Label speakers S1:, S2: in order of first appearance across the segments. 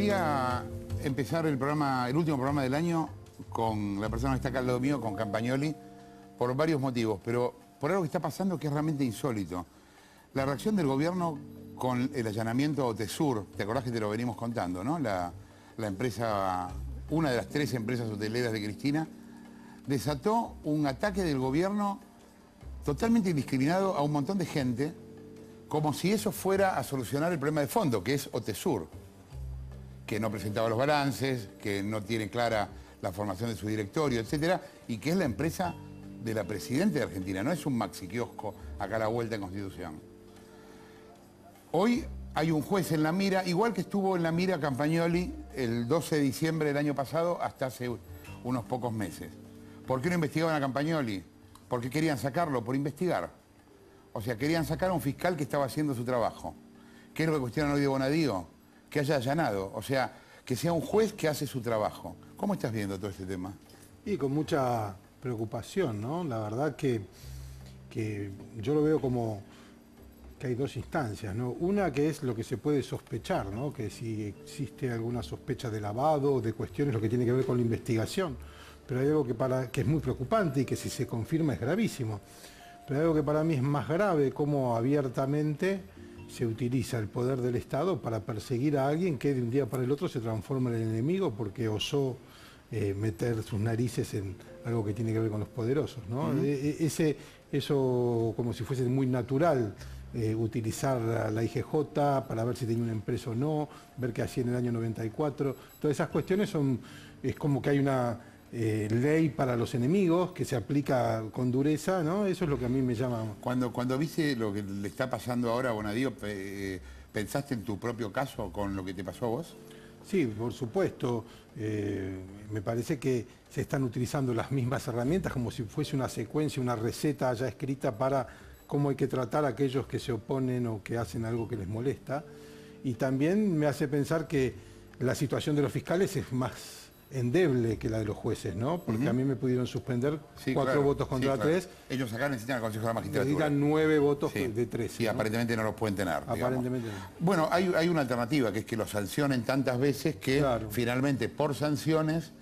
S1: Quería empezar el programa, el último programa del año con la persona que está acá al lado mío, con Campagnoli, por varios motivos, pero por algo que está pasando que es realmente insólito. La reacción del gobierno con el allanamiento a Otesur, ¿te acordás que te lo venimos contando, no? La, la empresa, una de las tres empresas hoteleras de Cristina, desató un ataque del gobierno totalmente indiscriminado a un montón de gente, como si eso fuera a solucionar el problema de fondo, que es Otesur que no presentaba los balances, que no tiene clara la formación de su directorio, etcétera, y que es la empresa de la Presidenta de Argentina, no es un maxi kiosco acá a la vuelta en Constitución. Hoy hay un juez en la mira, igual que estuvo en la mira Campagnoli el 12 de diciembre del año pasado hasta hace unos pocos meses. ¿Por qué no investigaban a Campagnoli? Porque querían sacarlo por investigar. O sea, querían sacar a un fiscal que estaba haciendo su trabajo. ¿Qué es lo que cuestionan hoy de Bonadío? Que haya allanado, o sea, que sea un juez que hace su trabajo. ¿Cómo estás viendo todo este tema?
S2: Y con mucha preocupación, ¿no? La verdad que, que yo lo veo como que hay dos instancias, ¿no? Una que es lo que se puede sospechar, ¿no? Que si existe alguna sospecha de lavado, de cuestiones, lo que tiene que ver con la investigación. Pero hay algo que, para, que es muy preocupante y que si se confirma es gravísimo. Pero hay algo que para mí es más grave, como abiertamente se utiliza el poder del Estado para perseguir a alguien que de un día para el otro se transforma en el enemigo porque osó eh, meter sus narices en algo que tiene que ver con los poderosos. ¿no? E, e, ese, eso como si fuese muy natural. Eh, utilizar la, IGJ para ver si tenía una empresa o no, ver qué hacía en el año 94. Todas esas cuestiones son, es como que hay una eh, ley para los enemigos que se aplica con dureza, ¿no? Eso es lo que a mí me llama.
S1: Cuando, cuando viste lo que le está pasando ahora a Bonadío, eh, ¿pensaste en tu propio caso con lo que te pasó a vos?
S2: Sí, por supuesto. Eh, me parece que se están utilizando las mismas herramientas como si fuese una secuencia, una receta ya escrita para cómo hay que tratar a aquellos que se oponen o que hacen algo que les molesta. Y también me hace pensar que la situación de los fiscales es más endeble que la de los jueces, ¿no? Porque a mí me pudieron suspender cuatro votos contra tres.
S1: Ellos acá necesitan el Consejo de la Magistratura.
S2: Necesitan nueve votos de tres.
S1: Y aparentemente no los pueden tener.
S2: Aparentemente no.
S1: Bueno, hay, hay, una alternativa, que es que los sancionen tantas veces que finalmente por sanciones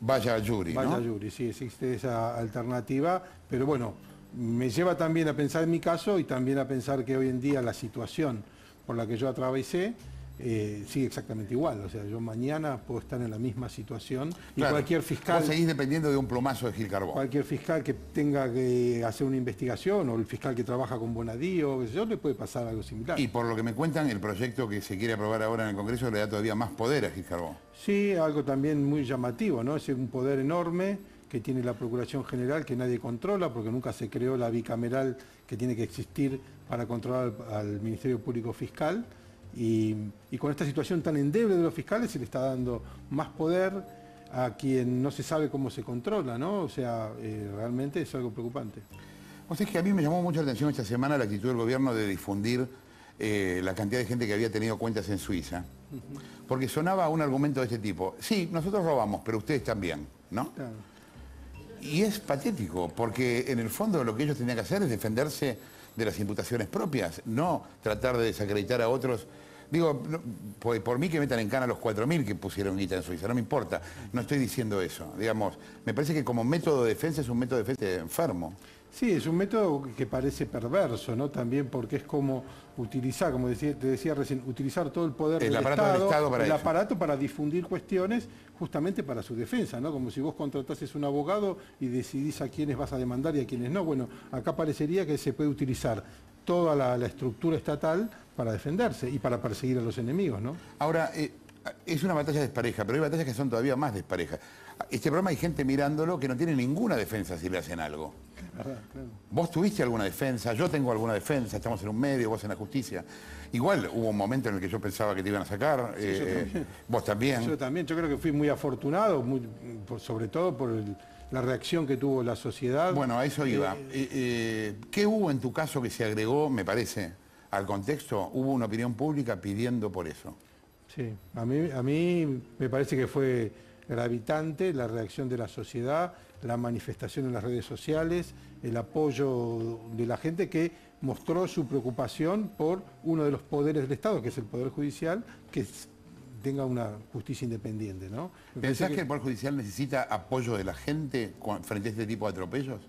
S1: vaya a jury,
S2: Vaya a jury, sí, existe esa alternativa, pero bueno, me lleva también a pensar en mi caso y también a pensar que hoy en día la situación por la que yo atravesé eh, sigue exactamente igual. O sea, yo mañana puedo estar en la misma situación y cualquier fiscal...
S1: Vos seguís dependiendo de un plomazo de Gil Carbón.
S2: Cualquier fiscal que tenga que hacer una investigación o el fiscal que trabaja con Bonadío, yo le puede pasar algo similar.
S1: Y por lo que me cuentan, el proyecto que se quiere aprobar ahora en el Congreso le da todavía más poder a Gil Carbón.
S2: Sí, algo también muy llamativo, ¿no? Es un poder enorme que tiene la Procuración General que nadie controla porque nunca se creó la bicameral que tiene que existir para controlar al Ministerio Público Fiscal y, con esta situación tan endeble de los fiscales se le está dando más poder a quien no se sabe cómo se controla, ¿no? O sea, eh, realmente es algo preocupante.
S1: O sea, es que a mí me llamó mucho la atención esta semana la actitud del gobierno de difundir eh, la cantidad de gente que había tenido cuentas en Suiza. Porque sonaba un argumento de este tipo. Sí, nosotros robamos, pero ustedes también, ¿no? Y es patético, porque en el fondo lo que ellos tenían que hacer es defenderse de las imputaciones propias, no tratar de desacreditar a otros. Digo, por, mí que metan en cana los 4.000 que pusieron guita en Suiza, no me importa, no estoy diciendo eso. Digamos, me parece que como método de defensa es un método de defensa enfermo.
S2: Sí, es un método que parece perverso, ¿no? También porque es como utilizar, como decía, te decía recién, utilizar todo el poder del, Estado,
S1: para
S2: el aparato para difundir cuestiones justamente para su defensa, ¿no? Como si vos contratases un abogado y decidís a quiénes vas a demandar y a quiénes no. Bueno, acá parecería que se puede utilizar toda la, estructura estatal para defenderse y para perseguir a los enemigos, ¿no?
S1: Ahora, eh, es una batalla despareja, pero hay batallas que son todavía más desparejas. Este programa hay gente mirándolo que no tiene ninguna defensa si le hacen algo. Vos tuviste alguna defensa, yo tengo alguna defensa, estamos en un medio, vos en la justicia. Igual hubo un momento en el que yo pensaba que te iban a sacar, eh, vos también.
S2: Yo también, yo creo que fui muy afortunado, sobre todo por la reacción que tuvo la sociedad.
S1: Bueno, a eso iba. Eh, eh, ¿Qué hubo en tu caso que se agregó, me parece, al contexto? Hubo una opinión pública pidiendo por eso.
S2: Sí, a mí, a mí me parece que fue gravitante la reacción de la sociedad, la manifestación en las redes sociales, el apoyo de la gente que mostró su preocupación por uno de los poderes del Estado, que es el Poder Judicial, que tenga una justicia independiente, ¿no?
S1: ¿Pensás que... el Poder Judicial necesita apoyo de la gente frente a este tipo de atropellos?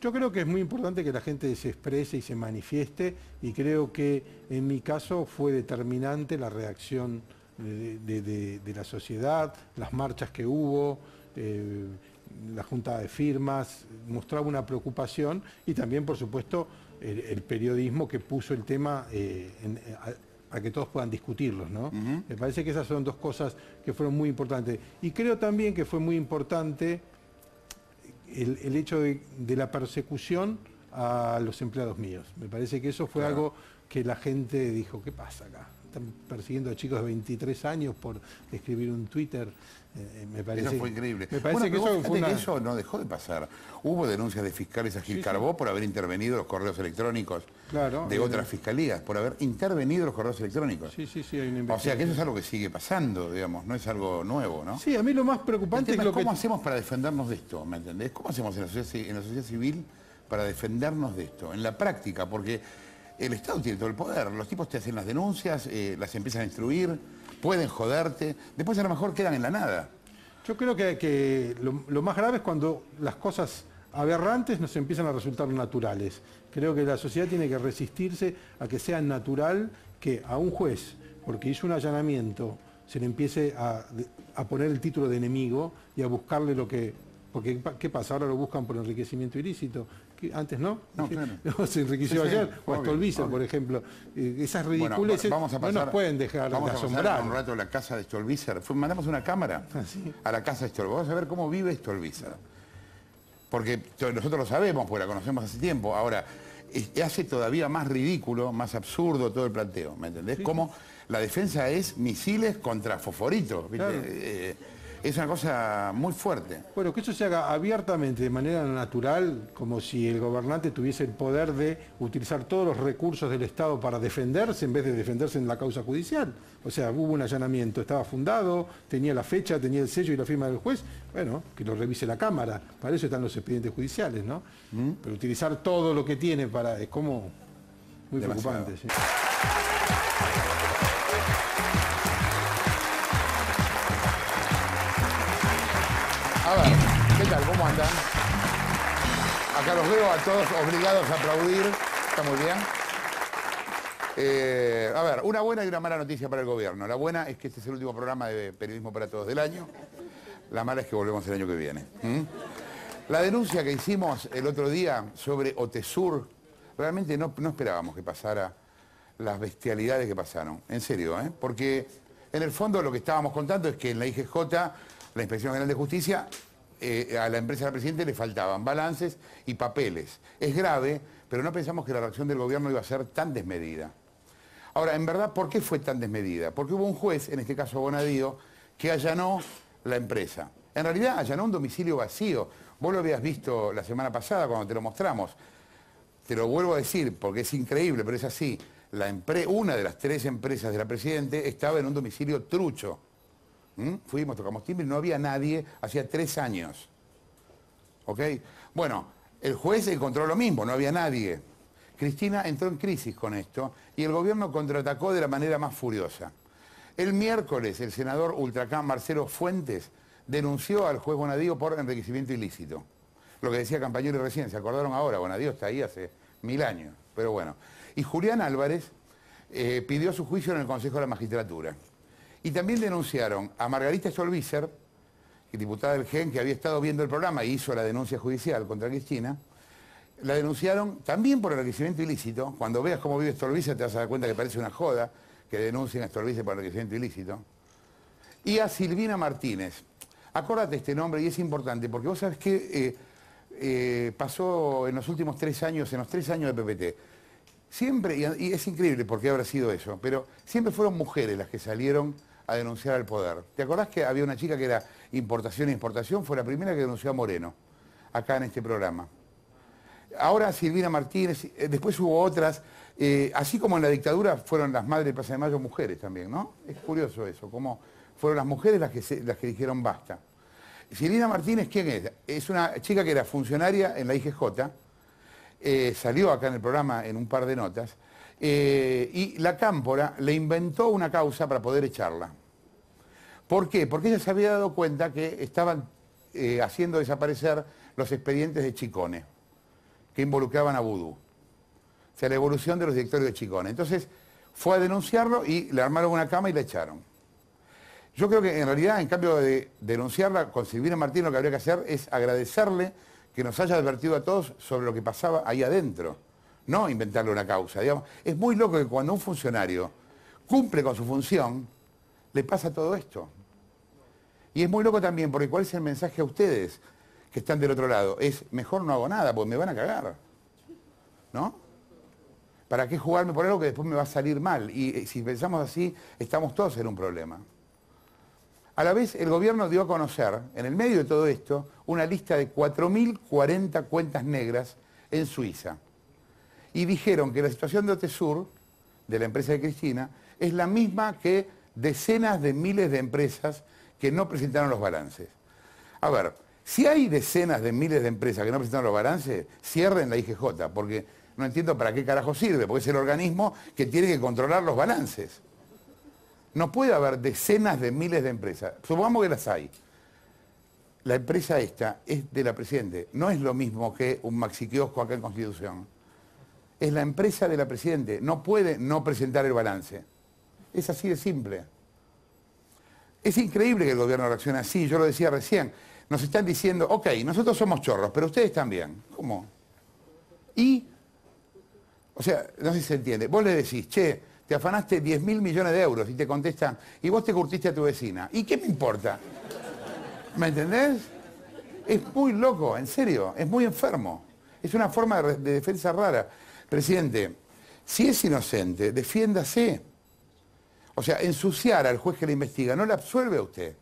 S2: Yo creo que es muy importante que la gente se exprese y se manifieste y creo que en mi caso fue determinante la reacción de, la sociedad, las marchas que hubo, eh, la junta de firmas, mostraba una preocupación y también, por supuesto, el, periodismo que puso el tema eh, para que todos puedan discutirlos. ¿no? Me parece que esas son dos cosas que fueron muy importantes. Y creo también que fue muy importante el, hecho de, la persecución a los empleados míos. Me parece que eso fue algo que la gente dijo, ¿qué pasa acá? Están persiguiendo a chicos de 23 años por escribir un Twitter.
S1: Eh, me parece, eso fue increíble. Me parece que, eso, no dejó de pasar. Hubo denuncias de fiscales a Gil Carbó por haber intervenido los correos electrónicos de otras fiscalías, por haber intervenido los correos electrónicos.
S2: Sí, sí, sí,
S1: O sea que eso es algo que sigue pasando, digamos, no es algo nuevo, ¿no?
S2: Sí, a mí lo más preocupante es lo
S1: ¿Cómo hacemos para defendernos de esto? ¿Me entendés? ¿Cómo hacemos en la sociedad civil para defendernos de esto? En la práctica, porque el Estado tiene todo el poder. Los tipos te hacen las denuncias, eh, las empiezan a instruir, pueden joderte, después a lo mejor quedan en la nada.
S2: Yo creo que, lo, más grave es cuando las cosas aberrantes nos empiezan a resultar naturales. Creo que la sociedad tiene que resistirse a que sea natural que a un juez, porque hizo un allanamiento, se le empiece a, a poner el título de enemigo y a buscarle lo que porque, ¿qué pasa? Ahora lo buscan por enriquecimiento ilícito. Antes no.
S1: No, claro.
S2: se enriqueció ayer. o Stolbizer, por ejemplo. Eh, esas ridiculeces no nos pueden dejar
S1: vamos de asombrar. Vamos a un rato a la casa de Stolbizer. Mandamos una cámara ah, a la casa de Stolbizer. Vamos a ver cómo vive Stolbizer. Porque nosotros lo sabemos, porque la conocemos hace tiempo. Ahora, hace todavía más ridículo, más absurdo todo el planteo, ¿me entendés? Como la defensa es misiles contra fosforitos. Es una cosa muy fuerte.
S2: Bueno, que eso se haga abiertamente, de manera natural, como si el gobernante tuviese el poder de utilizar todos los recursos del Estado para defenderse en vez de defenderse en la causa judicial. O sea, hubo un allanamiento, estaba fundado, tenía la fecha, tenía el sello y la firma del juez, bueno, que lo revise la Cámara, para eso están los expedientes judiciales, ¿no? ¿Mm? Pero utilizar todo lo que tiene para... es como muy preocupante.
S1: A ver, ¿qué tal? ¿Cómo andan? Acá los veo a todos obligados a aplaudir. Está muy bien. Eh, a ver, una buena y una mala noticia para el gobierno. La buena es que este es el último programa de Periodismo para Todos del año. La mala es que volvemos el año que viene. La denuncia que hicimos el otro día sobre Otesur, realmente no, no esperábamos que pasara las bestialidades que pasaron. En serio, ¿eh? Porque en el fondo lo que estábamos contando es que en la IGJ la Inspección General de Justicia, eh, a la empresa del presidente le faltaban balances y papeles. Es grave, pero no pensamos que la reacción del gobierno iba a ser tan desmedida. Ahora, en verdad, ¿por qué fue tan desmedida? Porque hubo un juez, en este caso Bonadío, que allanó la empresa. En realidad allanó un domicilio vacío. Vos lo habías visto la semana pasada cuando te lo mostramos. Te lo vuelvo a decir porque es increíble, pero es así. Una de las tres empresas de la Presidente estaba en un domicilio trucho. ¿Mm? Fuimos, tocamos timbre, no había nadie, hacía tres años. ¿Ok? Bueno, el juez encontró lo mismo, no había nadie. Cristina entró en crisis con esto y el gobierno contraatacó de la manera más furiosa. El miércoles el senador Ultracán Marcelo Fuentes denunció al juez Bonadío por enriquecimiento ilícito. Lo que decía Campañero recién, se acordaron ahora, Bonadío está ahí hace mil años, pero bueno. Y Julián Álvarez eh, pidió su juicio en el Consejo de la Magistratura. Y también denunciaron a Margarita Solvícer, diputada del GEN, que había estado viendo el programa y hizo la denuncia judicial contra Cristina, la denunciaron también por enriquecimiento ilícito. Cuando veas cómo vive Stolbizer te vas a dar cuenta que parece una joda que denuncien a Stolbizer por enriquecimiento ilícito. Y a Silvina Martínez. Acordate este nombre y es importante porque vos sabés que eh, eh, pasó en los últimos tres años, en los tres años de PPT. Siempre, y es increíble por qué habrá sido eso, pero siempre fueron mujeres las que salieron a denunciar al poder. ¿Te acordás que había una chica que era importación e exportación? Fue la primera que denunció a Moreno, acá en este programa. Ahora Silvina Martínez, eh, después hubo otras, eh, así como en la dictadura fueron las madres de Plaza de Mayo mujeres también, ¿no? Es curioso eso, como fueron las mujeres las que, las que dijeron basta. Silvina Martínez, ¿quién es? Es una chica que era funcionaria en la IGJ, eh, salió acá en el programa en un par de notas, y la Cámpora le inventó una causa para poder echarla. ¿Por qué? Porque ella se había dado cuenta que estaban eh, haciendo desaparecer los expedientes de Chicone, que involucraban a Vudú. O sea, la evolución de los directorios de Chicone. Entonces, fue a denunciarlo y le armaron una cama y la echaron. Yo creo que en realidad, en cambio de denunciarla con Silvina Martín, lo que habría que hacer es agradecerle que nos haya advertido a todos sobre lo que pasaba ahí adentro, no inventarle una causa. Es muy loco que cuando un funcionario cumple con su función, le pasa todo esto. Y es muy loco también, porque ¿cuál es el mensaje a ustedes que están del otro lado? Es, mejor no hago nada, porque me van a cagar. ¿No? ¿Para qué jugarme por algo que después me va a salir mal? Y eh, si pensamos así, estamos todos en un problema. A la vez, el gobierno dio a conocer, en el medio de todo esto, una lista de 4.040 cuentas negras en Suiza. Y dijeron que la situación de Otesur, de la empresa de Cristina, es la misma que decenas de miles de empresas que no presentaron los balances. A ver, si hay decenas de miles de empresas que no presentaron los balances, cierren la IGJ, porque no entiendo para qué carajo sirve, porque es el organismo que tiene que controlar los balances. No puede haber decenas de miles de empresas. Supongamos que las hay. La empresa esta es de la Presidente. No es lo mismo que un maxi kiosco acá en Constitución. Es la empresa de la Presidente. No puede no presentar el balance. Es así de simple. Es increíble que el gobierno reaccione así. Yo lo decía recién. Nos están diciendo, ok, nosotros somos chorros, pero ustedes también. ¿Cómo? Y, o sea, no sé si se entiende. Vos le decís, che, te afanaste 10 mil millones de euros y te contestan, y vos te curtiste a tu vecina. ¿Y qué me importa? ¿Me entendés? Es muy loco, en serio, es muy enfermo. Es una forma de, defensa rara. Presidente, si es inocente, defiéndase. O sea, ensuciar al juez que le investiga no le absuelve a usted.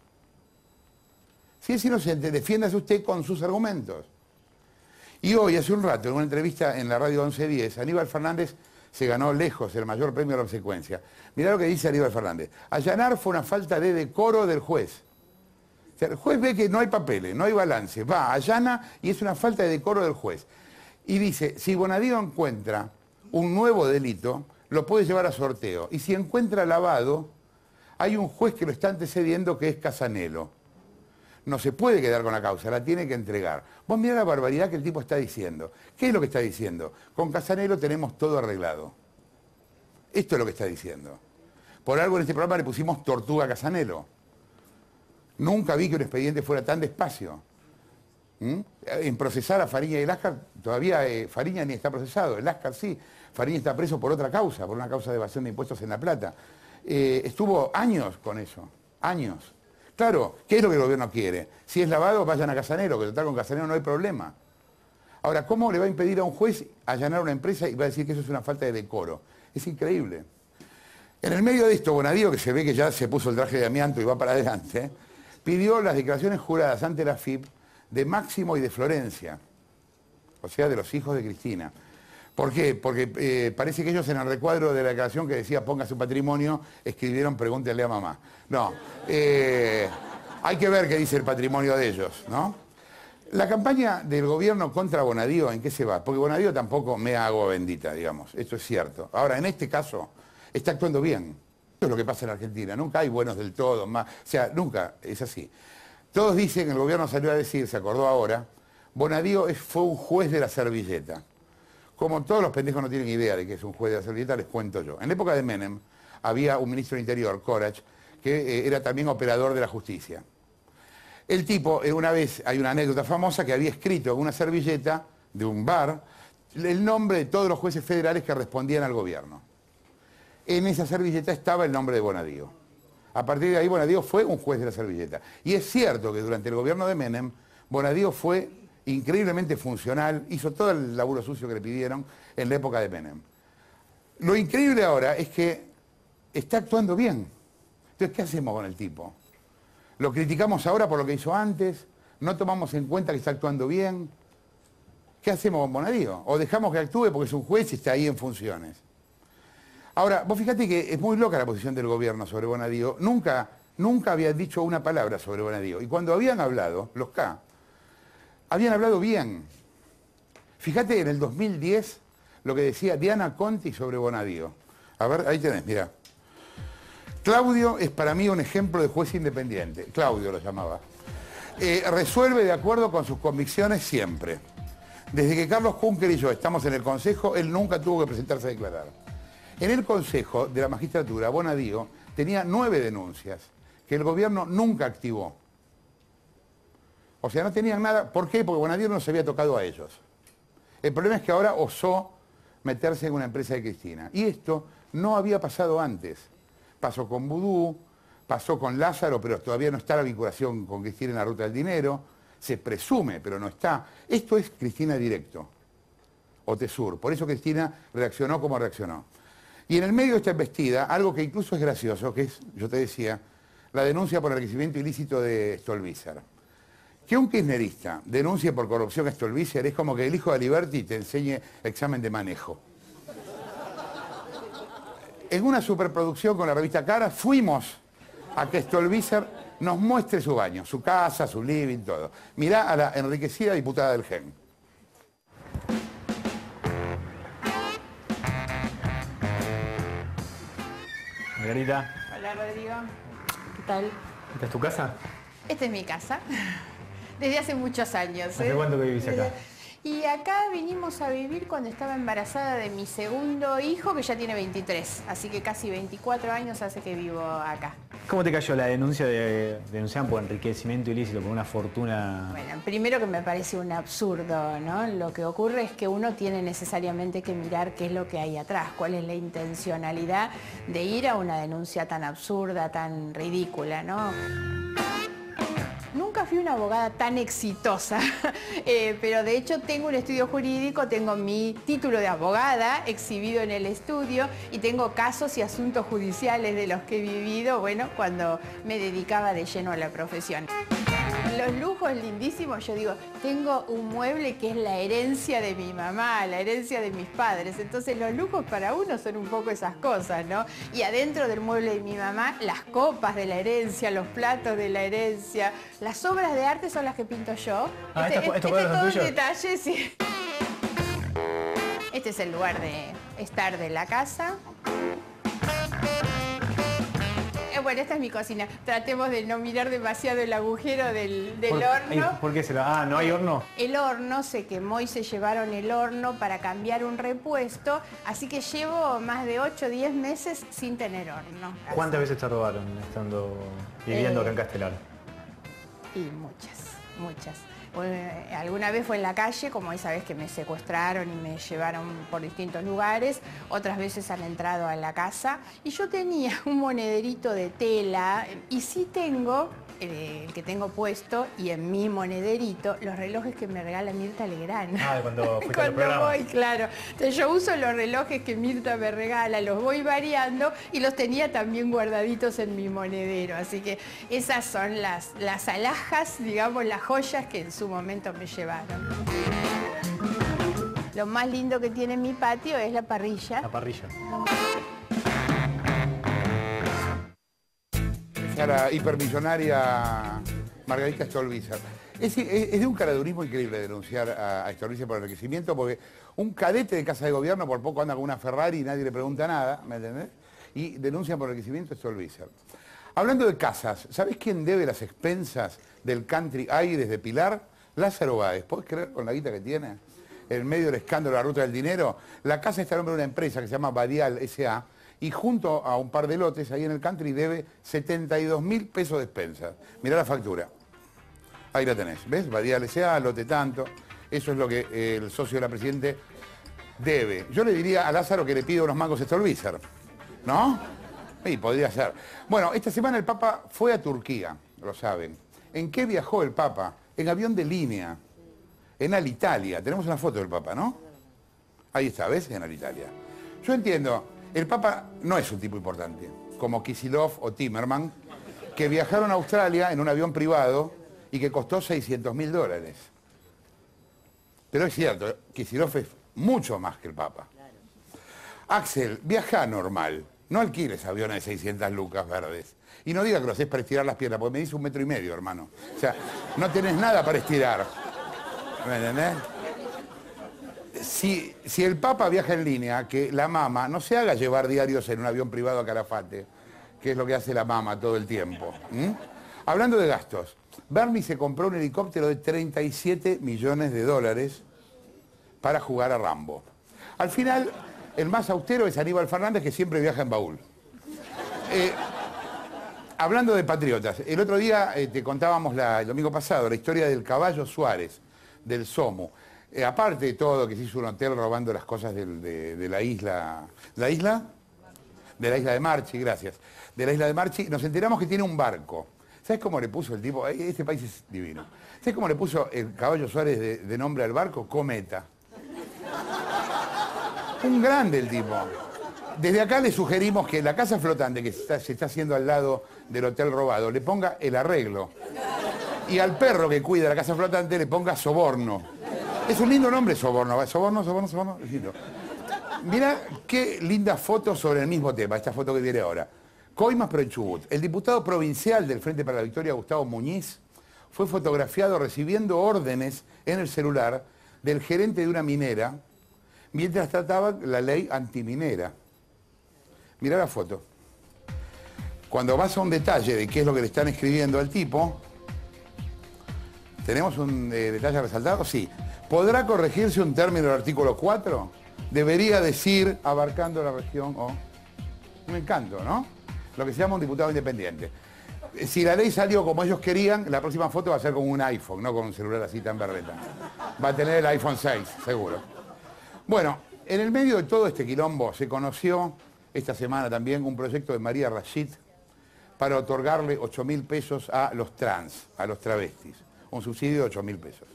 S1: Si es inocente, defiéndase usted con sus argumentos. Y hoy, hace un rato, en una entrevista en la radio 1110, Aníbal Fernández se ganó lejos el mayor premio de la obsecuencia. Mirá lo que dice Aníbal Fernández. Allanar fue una falta de decoro del juez. el juez ve que no hay papeles, no hay balance, va, allana y es una falta de decoro del juez. Y dice, si Bonadío encuentra un nuevo delito, lo puede llevar a sorteo. Y si encuentra lavado, hay un juez que lo está antecediendo que es Casanelo no se puede quedar con la causa, la tiene que entregar. Vos mirá la barbaridad que el tipo está diciendo. ¿Qué es lo que está diciendo? Con Casanelo tenemos todo arreglado. Esto es lo que está diciendo. Por algo en este programa le pusimos Tortuga Casanelo. Nunca vi que un expediente fuera tan despacio. ¿Mm? En procesar a Fariña y el todavía eh, Fariña ni está procesado, el sí. Fariña está preso por otra causa, por una causa de evasión de impuestos en La Plata. Eh, estuvo años con eso, años. Claro, ¿qué es lo que el gobierno quiere? Si es lavado, vayan a Casanero, que total con Casanero no hay problema. Ahora, ¿cómo le va a impedir a un juez allanar una empresa y va a decir que eso es una falta de decoro? Es increíble. En el medio de esto, Bonadío, que se ve que ya se puso el traje de amianto y va para adelante, pidió las declaraciones juradas ante la FIP de Máximo y de Florencia, o sea, de los hijos de Cristina. ¿Por qué? Porque eh, parece que ellos en el recuadro de la declaración que decía ponga su patrimonio, escribieron pregúntele a mamá. No, eh, hay que ver qué dice el patrimonio de ellos, ¿no? La campaña del gobierno contra Bonadío, ¿en qué se va? Porque Bonadío tampoco me hago bendita, digamos, esto es cierto. Ahora, en este caso, está actuando bien. Esto es lo que pasa en Argentina, nunca hay buenos del todo, más, o sea, nunca es así. Todos dicen, el gobierno salió a decir, se acordó ahora, Bonadío fue un juez de la servilleta. Como todos los pendejos no tienen idea de que es un juez de la servilleta, les cuento yo. En la época de Menem había un ministro del Interior, Corach, que eh, era también operador de la justicia. El tipo, eh, una vez, hay una anécdota famosa que había escrito en una servilleta de un bar el nombre de todos los jueces federales que respondían al gobierno. En esa servilleta estaba el nombre de Bonadío. A partir de ahí Bonadío fue un juez de la servilleta. Y es cierto que durante el gobierno de Menem, Bonadío fue increíblemente funcional, hizo todo el laburo sucio que le pidieron en la época de Menem. Lo increíble ahora es que está actuando bien. Entonces, ¿qué hacemos con el tipo? ¿Lo criticamos ahora por lo que hizo antes? ¿No tomamos en cuenta que está actuando bien? ¿Qué hacemos con Bonadío? ¿O dejamos que actúe porque es un juez y está ahí en funciones? Ahora, vos fíjate que es muy loca la posición del gobierno sobre Bonadío. Nunca, nunca había dicho una palabra sobre Bonadío. Y cuando habían hablado, los K, habían hablado bien. Fíjate en el 2010 lo que decía Diana Conti sobre Bonadío. A ver, ahí tenés, mira. Claudio es para mí un ejemplo de juez independiente. Claudio lo llamaba. Eh, resuelve de acuerdo con sus convicciones siempre. Desde que Carlos Juncker y yo estamos en el Consejo, él nunca tuvo que presentarse a declarar. En el Consejo de la Magistratura, Bonadío tenía nueve denuncias que el gobierno nunca activó. O sea, no tenían nada. ¿Por qué? Porque Bonadío no se había tocado a ellos. El problema es que ahora osó meterse en una empresa de Cristina. Y esto no había pasado antes. Pasó con Vudú, pasó con Lázaro, pero todavía no está la vinculación con Cristina en la ruta del dinero. Se presume, pero no está. Esto es Cristina directo. O Tesur. Por eso Cristina reaccionó como reaccionó. Y en el medio está embestida algo que incluso es gracioso, que es, yo te decía, la denuncia por enriquecimiento ilícito de Stolbizer. Que un kirchnerista denuncie por corrupción a Stolbizer es como que el hijo de Liberty te enseñe examen de manejo. En una superproducción con la revista Cara fuimos a que Stolbizer nos muestre su baño, su casa, su living, todo. Mirá a la enriquecida diputada del GEN.
S3: Margarita,
S4: Hola Rodrigo, ¿qué tal?
S3: ¿esta es tu casa?
S4: Esta es mi casa, desde hace muchos años.
S3: ¿Hace
S4: ¿eh?
S3: cuánto que vivís acá?
S4: Y acá vinimos a vivir cuando estaba embarazada de mi segundo hijo, que ya tiene 23, así que casi 24 años hace que vivo acá.
S3: ¿Cómo te cayó la denuncia de denunciaban por enriquecimiento ilícito, por una fortuna?
S4: Bueno, primero que me parece un absurdo, ¿no? Lo que ocurre es que uno tiene necesariamente que mirar qué es lo que hay atrás, cuál es la intencionalidad de ir a una denuncia tan absurda, tan ridícula, ¿no? Fui una abogada tan exitosa, eh, pero de hecho tengo un estudio jurídico, tengo mi título de abogada exhibido en el estudio y tengo casos y asuntos judiciales de los que he vivido, bueno, cuando me dedicaba de lleno a la profesión. Los lujos lindísimos, yo digo, tengo un mueble que es la herencia de mi mamá, la herencia de mis padres. Entonces los lujos para uno son un poco esas cosas, ¿no? Y adentro del mueble de mi mamá, las copas de la herencia, los platos de la herencia, las obras de arte son las que pinto yo.
S3: Ah,
S4: este, este todo detalle, sí. Este es el lugar de estar de la casa. Eh, Bueno, esta es mi cocina. Tratemos de no mirar demasiado el agujero del, del
S3: ¿Por,
S4: horno.
S3: ¿Por qué se la.? Ah, ¿no hay horno?
S4: El horno se quemó y se llevaron el horno para cambiar un repuesto, así que llevo más de 8 o 10 meses sin tener horno.
S3: ¿Cuántas veces te robaron estando viviendo
S4: Eh,
S3: acá en Castelar?
S4: Y muchas, muchas. Eh, alguna vez fue en la calle, como esa vez que me secuestraron y me llevaron por distintos lugares, otras veces han entrado a la casa y yo tenía un monederito de tela y sí tengo, el que tengo puesto y en mi monederito, los relojes que me regala Mirta Legrand.
S3: Ah, cuando fuiste
S4: Cuando voy, claro. Entonces yo uso los relojes que Mirta me regala, los voy variando y los tenía también guardaditos en mi monedero. Así que esas son las, las alhajas, digamos, las joyas que en su momento me llevaron. Lo más lindo que tiene mi patio es la parrilla.
S3: La parrilla.
S1: A la hipermillonaria Margarita Stolbizer. Es, es- es de un caradurismo increíble denunciar a, a Stolbizer por enriquecimiento porque un cadete de casa de gobierno por poco anda con una Ferrari y nadie le pregunta nada, ¿me entendés? Y denuncian por enriquecimiento a Stolbizer. Hablando de casas, ¿sabés quién debe las expensas del Country Aires de Pilar? Lázaro Báez. ¿Podés creer con la guita que tiene? En medio del escándalo de la ruta del dinero, la casa está a nombre de una empresa que se llama Badial S.A. y junto a un par de lotes ahí en el country debe 72 mil pesos de expensas. Mirá la factura. Ahí la tenés, ¿ves? Badial S.A., lote tanto. Eso es lo que eh, el socio de la Presidente debe. Yo le diría a Lázaro que le pida unos mangos Stolbizer, ¿no? Sí, podría ser. Bueno, esta semana el Papa fue a Turquía, lo saben. ¿En qué viajó el Papa? En avión de línea, en Alitalia. Tenemos una foto del Papa, ¿no? Ahí está, ¿ves? En Alitalia. Yo entiendo, el Papa no es un tipo importante, como Kisilov o Timerman, que viajaron a Australia en un avión privado y que costó 600 mil dólares. Pero es cierto, Kisilov es mucho más que el Papa. Axel, viaja normal. No alquiles aviones de 600 lucas verdes. Y no diga que lo haces para estirar las piernas, porque me dice un metro y medio, hermano. O sea, no tenés nada para estirar. ¿Me entendés? Si, el Papa viaja en línea, que la mama no se haga llevar diarios en un avión privado a Calafate. que es lo que hace la mama todo el tiempo. Hablando de gastos, Bernie se compró un helicóptero de 37 millones de dólares para jugar a Rambo. Al final, el más austero es Aníbal Fernández, que siempre viaja en baúl. Eh, hablando de patriotas, el otro día eh, te contábamos el domingo pasado la historia del caballo Suárez, del Somo. Eh, aparte de todo, que se hizo un hotel robando las cosas de, la isla. ¿La isla? De la isla de Marchi, gracias. De la isla de Marchi, nos enteramos que tiene un barco. ¿Sabes cómo le puso el tipo? Eh, Este país es divino. ¿Sabes cómo le puso el caballo Suárez de, nombre al barco? Cometa. Un grande el tipo. Desde acá le sugerimos que la casa flotante que está, se está haciendo al lado del hotel robado le ponga el arreglo. Y al perro que cuida la casa flotante le ponga soborno. Es un lindo nombre soborno. Soborno, soborno, soborno. es. Mira qué linda foto sobre el mismo tema, esta foto que viene ahora. Coimas pero en Chubut. El diputado provincial del Frente para la Victoria, Gustavo Muñiz, fue fotografiado recibiendo órdenes en el celular del gerente de una minera mientras trataba la ley antiminera. Mirá la foto. Cuando vas a un detalle de qué es lo que le están escribiendo al tipo, ¿tenemos un eh, detalle resaltado? Sí. ¿Podrá corregirse un término del artículo 4? Debería decir abarcando la región o... Un encanto, ¿no? Lo que se llama un diputado independiente. Eh, Si la ley salió como ellos querían, la próxima foto va a ser con un iPhone, no con un celular así tan berreta. Va a tener el iPhone 6, seguro. Bueno, en el medio de todo este quilombo se conoció esta semana también un proyecto de María Rashid para otorgarle 8 mil pesos a los trans, a los travestis. Un subsidio de 8 mil pesos.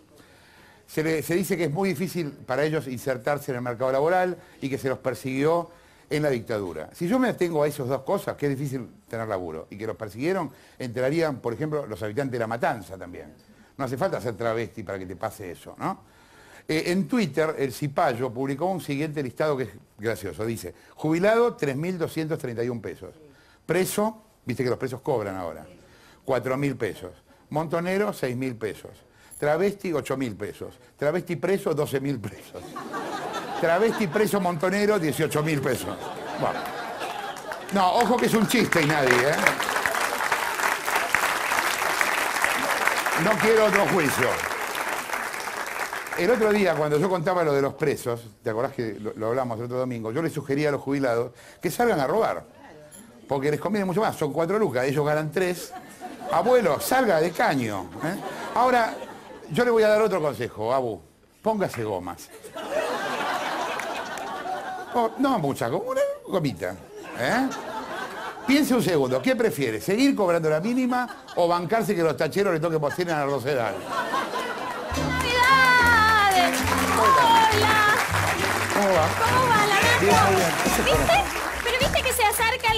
S1: Se, le- se dice que es muy difícil para ellos insertarse en el mercado laboral y que se los persiguió en la dictadura. Si yo me atengo a esas dos cosas, que es difícil tener laburo, y que los persiguieron, entrarían, por ejemplo, los habitantes de La Matanza también. No hace falta ser travesti para que te pase eso, ¿no? Eh, en Twitter, el Cipayo publicó un siguiente listado que es gracioso. Dice, jubilado, 3.231 pesos. Preso, viste que los presos cobran ahora, 4.000 pesos. Montonero, 6.000 pesos. Travesti, 8.000 pesos. Travesti preso, 12.000 pesos. Travesti preso montonero, 18.000 pesos. Bueno. No, ojo que es un chiste y nadie, ¿eh? No quiero otro juicio. El otro día, cuando yo contaba lo de los presos, ¿te acordás que lo, lo hablamos el otro domingo? Yo les sugería a los jubilados que salgan a robar. Porque les conviene mucho más. Son cuatro lucas, ellos ganan tres. Abuelo, salga de caño. ¿eh? Ahora, yo le voy a dar otro consejo, Abu. Póngase gomas. Oh, no mucha, como una gomita. ¿eh? Piense un segundo, ¿qué prefiere? ¿Seguir cobrando la mínima o bancarse que los tacheros le toquen bocina a la Rosedal?
S5: ¡Navidades! ¡Hola!
S1: ¿Cómo va?
S5: ¿Cómo va la. ¿Viste? ¿Pero viste que se acercan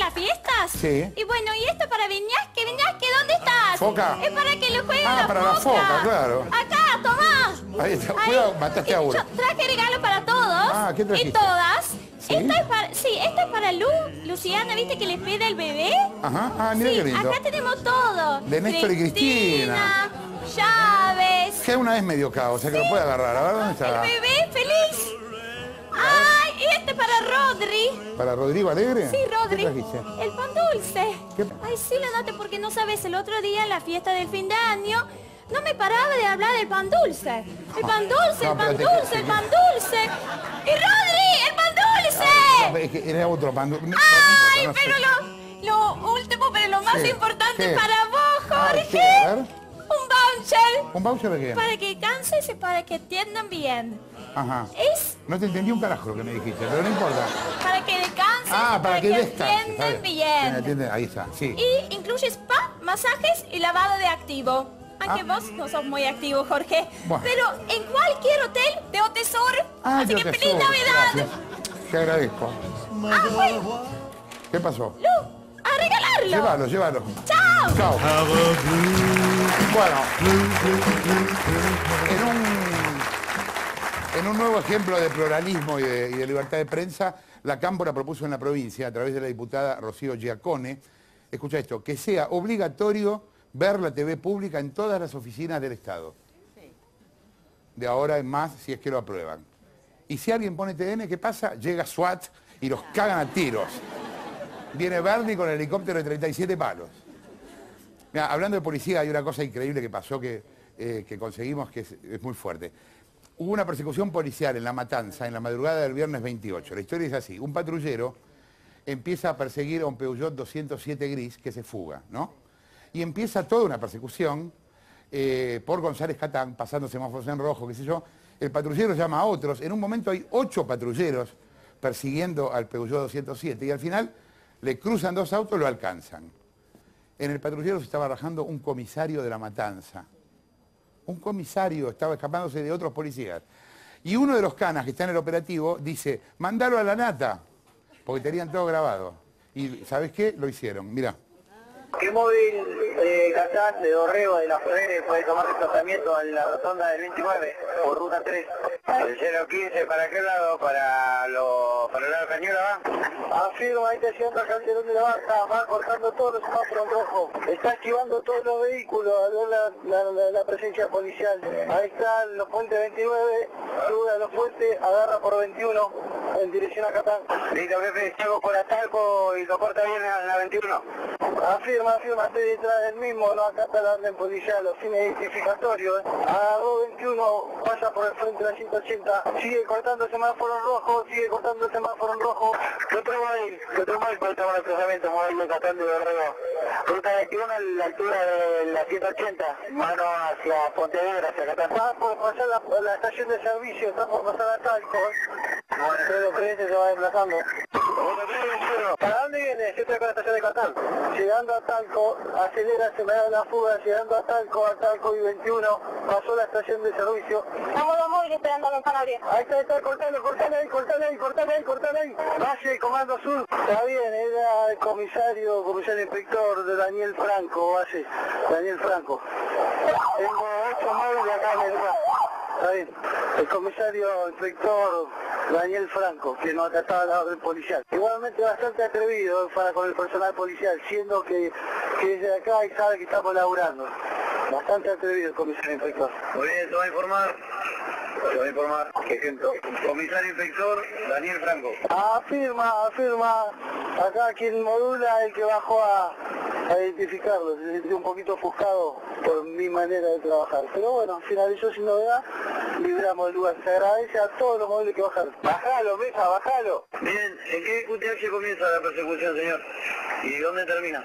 S5: las fiestas?
S1: Sí.
S5: Y bueno, ¿y esto para Viñasque? Viñasque, ¿dónde estás?
S1: Foca.
S5: Es para que lo jueguen
S1: Ah,
S5: la
S1: para la foca, claro.
S5: Acá, Tomás.
S1: Ahí está. Cuidado, mataste a uno.
S5: Yo traje regalo para todos.
S1: Ah, ¿qué trajiste?
S5: Y todas.
S1: ¿Sí?
S5: Esto es para, sí, esto es para Lu, Luciana, ¿viste que le pide el bebé?
S1: Ajá, ah, mira
S5: sí,
S1: qué lindo.
S5: acá tenemos todo.
S1: De Néstor y Cristina.
S5: Chávez.
S1: Que una vez medio caos, o sea que lo puede agarrar. A ver, ¿dónde
S5: El
S1: está?
S5: bebé feliz. Y este para Rodri.
S1: ¿Para Rodrigo Alegre?
S5: Sí, Rodri. El pan dulce.
S1: ¿Qué?
S5: Ay, sí, lo noté porque no sabes, el otro día en la fiesta del fin de año no me paraba de hablar del pan dulce. El pan dulce,
S1: No,
S5: el pan
S1: te-
S5: dulce, el pan dulce. ¡Y Rodri, el pan dulce!
S1: Es que era otro pan. dulce. No, no
S5: Ay,
S1: no
S5: pero
S1: sé.
S5: lo, lo último, pero lo más
S1: Sí.
S5: importante
S1: ¿Qué?
S5: para vos,
S1: ¿qué?
S5: Jorge. Un voucher
S1: ¿Un voucher de qué?
S5: para que canses y para que atiendan bien.
S1: Ajá.
S5: Es
S1: No te entendí un carajo lo que me dijiste, pero no importa.
S5: para que descanses
S1: Ah, para que
S5: atiendan
S1: bien. atienden, Ahí está, sí.
S5: Y incluye spa, masajes y lavado de activo. Aunque
S1: Ah.
S5: vos no sos muy activo, Jorge.
S1: Bueno.
S5: Pero en cualquier hotel de Otesor.
S1: Ah,
S5: Así que feliz Navidad.
S1: gracias. Te agradezco.
S5: Ah, bueno.
S1: ¿Qué pasó?
S5: Lu, a regalarlo.
S1: Llévalo, llévalo.
S5: Chao.
S1: Chao. Bueno, en un, en un nuevo ejemplo de pluralismo y de, y de libertad de prensa, la Cámpora propuso en la provincia, a través de la diputada Rocío Giacone, escucha esto, que sea obligatorio ver la TV pública en todas las oficinas del Estado. De ahora en más, si es que lo aprueban. Y si alguien pone TN, ¿qué pasa? Llega SWAT y los cagan a tiros. Viene Bernie con el helicóptero de 37 palos. Mira, hablando de policía, hay una cosa increíble que pasó que, eh, que conseguimos que es, es muy fuerte. Hubo una persecución policial en La Matanza en la madrugada del viernes 28. La historia es así. Un patrullero empieza a perseguir a un Peugeot 207 gris que se fuga, ¿no? Y empieza toda una persecución eh, por González Catán, pasando semáforos en rojo, qué sé yo. El patrullero llama a otros. En un momento hay ocho patrulleros persiguiendo al Peugeot 207 y al final le cruzan dos autos y lo alcanzan. En el patrullero se estaba rajando un comisario de la matanza. Un comisario estaba escapándose de otros policías. Y uno de los canas que está en el operativo dice, mandalo a la nata, porque tenían todo grabado. Y ¿sabes qué? Lo hicieron, mirá.
S6: El móvil de Catán, de Dorrego, de la Fede, puede tomar desplazamiento en la rotonda del 29, por ruta 3. El 015, ¿para qué lado? ¿Para, lo, para el lado de Cañuela va? Afirma, ahí está llegando al de la barca, va cortando todos los semáforos rojos. Está esquivando todos los vehículos al ver la, la, la, la presencia policial. Ahí están los puentes 29, sube a los puentes, agarra por 21 en dirección a Catán. Listo, jefe, llego por Atalco y lo corta bien a la 21. Afirma, afirma, estoy detrás del mismo, no acata la orden policial, los fines identificatorios. Agarró 21, pasa por el frente de la 180, sigue cortando semáforos rojos, sigue cortando semáforos rojos. ¿Qué otro móvil? ¿Qué otro móvil para el cruzamiento? Móvil de Catán de Guerrero. Ruta 21 a la altura de la 180, mano hacia Pontevedra, hacia Catán. Está por pasar la, la estación de servicio, está por pasar a Talco. Bueno, cliente se va desplazando. ¿Para dónde viene? Yo estoy con la estación de Catán. Llegando a Talco, acelera, se me da la fuga, llegando a Talco, a Talco y 21, pasó la estación de servicio.
S5: Estamos los móviles esperando a Gonzalo Abriel.
S6: Ahí está, está, cortale, cortale ahí, cortale ahí, cortale ahí, cortale ahí. Valle, Comando Sur. Está bien, era el comisario, comisario inspector de Daniel Franco, Valle, Daniel Franco. Tengo ocho móviles acá en el lugar. Está bien. El comisario inspector Daniel Franco, que no acataba la orden policial. Igualmente bastante atrevido para con el personal policial, siendo que, que desde acá y sabe que estamos laburando. Bastante atrevido el comisario inspector. Muy bien, te voy a informar. Te voy a informar. Comisario inspector Daniel Franco. Afirma, afirma. Acá quien modula el que bajó a, a identificarlo. Se sintió un poquito ofuscado por mi manera de trabajar. Pero bueno, finalizó sin novedad. Libramos el lugar. Se agradece a todos los móviles que bajaron. Bajalo, mesa, bajalo. Bien, ¿en qué QTH comienza la persecución, señor? ¿Y dónde termina?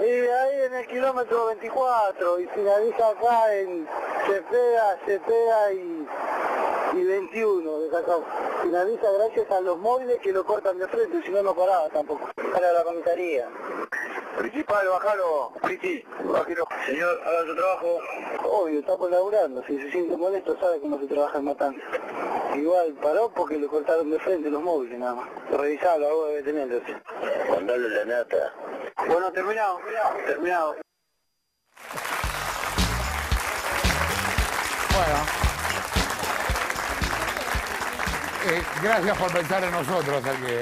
S6: Y ahí en el kilómetro 24 y finaliza acá en Cepeda, Cepeda y, y 21 de Cacao. Finaliza gracias a los móviles que lo cortan de frente, si no, no paraba tampoco. Para la comisaría. Principal, bajalo, Priti, bájalo. Señor, haga su trabajo. Obvio, está por laburando. Si se siente molesto, sabe cómo se trabaja en Matanza. Igual paró porque le cortaron de frente los móviles nada más. Revisalo, algo debe tener. Mandale la nata. Bueno, terminado, terminado.
S1: Bueno. Eh, gracias por pensar en nosotros, al que,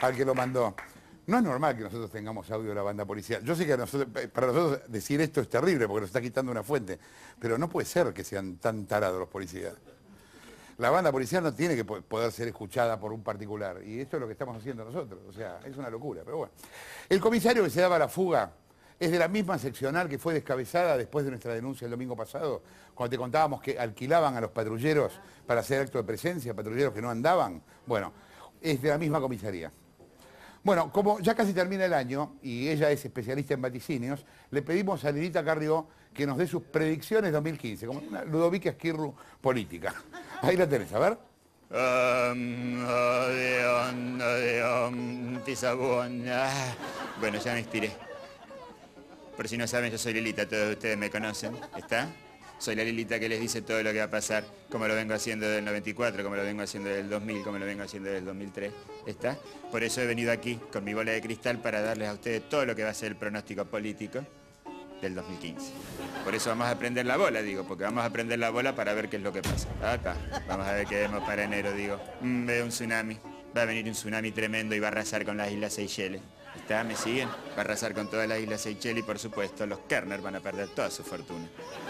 S1: al que lo mandó. No es normal que nosotros tengamos audio de la banda policial. Yo sé que eh, para nosotros decir esto es terrible porque nos está quitando una fuente, pero no puede ser que sean tan tarados los policías. La banda policial no tiene que po- poder ser escuchada por un particular y esto es lo que estamos haciendo nosotros. O sea, es una locura, pero bueno. El comisario que se daba la fuga es de la misma seccional que fue descabezada después de nuestra denuncia el domingo pasado, cuando te contábamos que alquilaban a los patrulleros para hacer acto de presencia, patrulleros que no andaban. Bueno, es de la misma comisaría. Bueno, como ya casi termina el año y ella es especialista en vaticinios, le pedimos a Lilita Carrió que nos dé sus predicciones 2015, como una Ludovica Esquirru política. Ahí la tenés, a ver.
S7: Bueno, ya me estiré. Por si no saben, yo soy Lilita, todos ustedes me conocen, ¿está? Soy la Lilita que les dice todo lo que va a pasar, como lo vengo haciendo del 94, como lo vengo haciendo del 2000, como lo vengo haciendo del 2003, ¿está? Por eso he venido aquí con mi bola de cristal para darles a ustedes todo lo que va a ser el pronóstico político del 2015. Por eso vamos a prender la bola, digo, porque vamos a prender la bola para ver qué es lo que pasa. Acá, vamos a ver qué vemos para enero, digo. Mm, veo un tsunami. Va a venir un tsunami tremendo y va a arrasar con las Islas Seychelles. ¿Me siguen? Va a arrasar con todas las Islas Seychelles y por supuesto los Kerner van a perder toda su fortuna.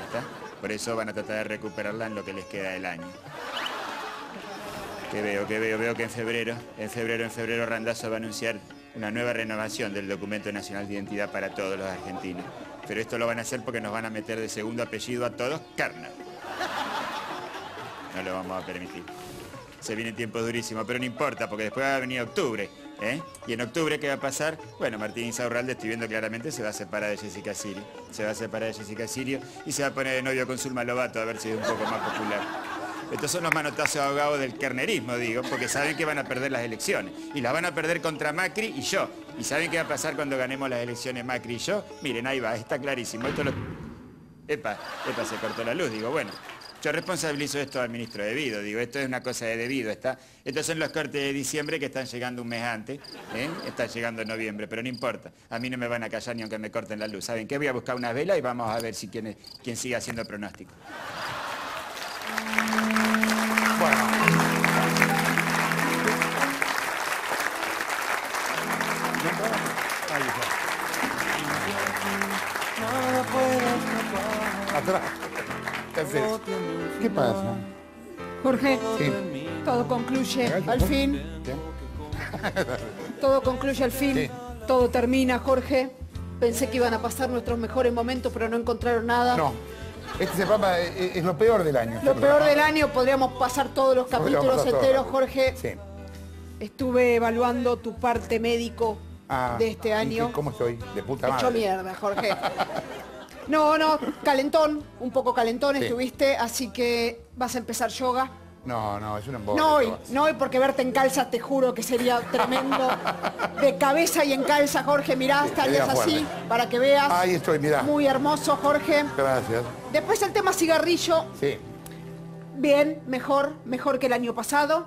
S7: ¿Está? Por eso van a tratar de recuperarla en lo que les queda del año. ¿Qué veo? ¿Qué veo? Veo que en febrero, en febrero, en febrero Randazzo va a anunciar una nueva renovación del documento nacional de identidad para todos los argentinos. Pero esto lo van a hacer porque nos van a meter de segundo apellido a todos carne. No lo vamos a permitir. Se viene tiempo durísimo, pero no importa, porque después va a venir octubre. ¿Eh? Y en octubre, ¿qué va a pasar? Bueno, Martín Insaurralde, estoy viendo claramente, se va a separar de Jessica Sirio. Se va a separar de Jessica Sirio y se va a poner de novio con Zulma Lobato a ver si es un poco más popular. Estos son los manotazos ahogados del kernerismo, digo, porque saben que van a perder las elecciones. Y las van a perder contra Macri y yo. ¿Y saben qué va a pasar cuando ganemos las elecciones Macri y yo? Miren, ahí va, está clarísimo. Esto lo... Epa, epa, se cortó la luz, digo, bueno. Yo responsabilizo esto al ministro Debido, digo, esto es una cosa de Debido, ¿está? Estos son los cortes de diciembre que están llegando un mes antes, ¿eh? Están llegando en noviembre, pero no importa. A mí no me van a callar ni aunque me corten la luz. ¿Saben qué? Voy a buscar una vela y vamos a ver si quién, quién sigue haciendo pronóstico.
S1: Atrás. ¿Qué haces? ¿Qué pasa?
S8: Jorge,
S1: Sí.
S8: todo concluye al fin. Todo concluye al fin.
S1: Sí.
S8: Todo termina, Jorge. Pensé que iban a pasar nuestros mejores momentos, pero no encontraron nada.
S1: No. Este es, el programa, es, es lo peor del año.
S8: Lo peor del año, podríamos pasar todos los capítulos enteros, Jorge.
S1: Sí.
S8: Estuve evaluando tu parte médico
S1: Ah,
S8: de este
S1: ¿y
S8: año.
S1: ¿Cómo estoy? De puta madre.
S8: Hecho mierda, Jorge. No, no, calentón, un poco calentón
S1: Sí.
S8: estuviste, así que vas a empezar yoga.
S1: No, no, es un embole.
S8: No hoy, no hoy porque verte en calza te juro que sería tremendo. De cabeza y en calza, Jorge, mirá, estarías así, para que veas.
S1: Ahí estoy, mirá.
S8: Muy hermoso, Jorge.
S1: Gracias.
S8: Después el tema cigarrillo,
S1: Sí.
S8: bien, mejor, mejor que el año pasado.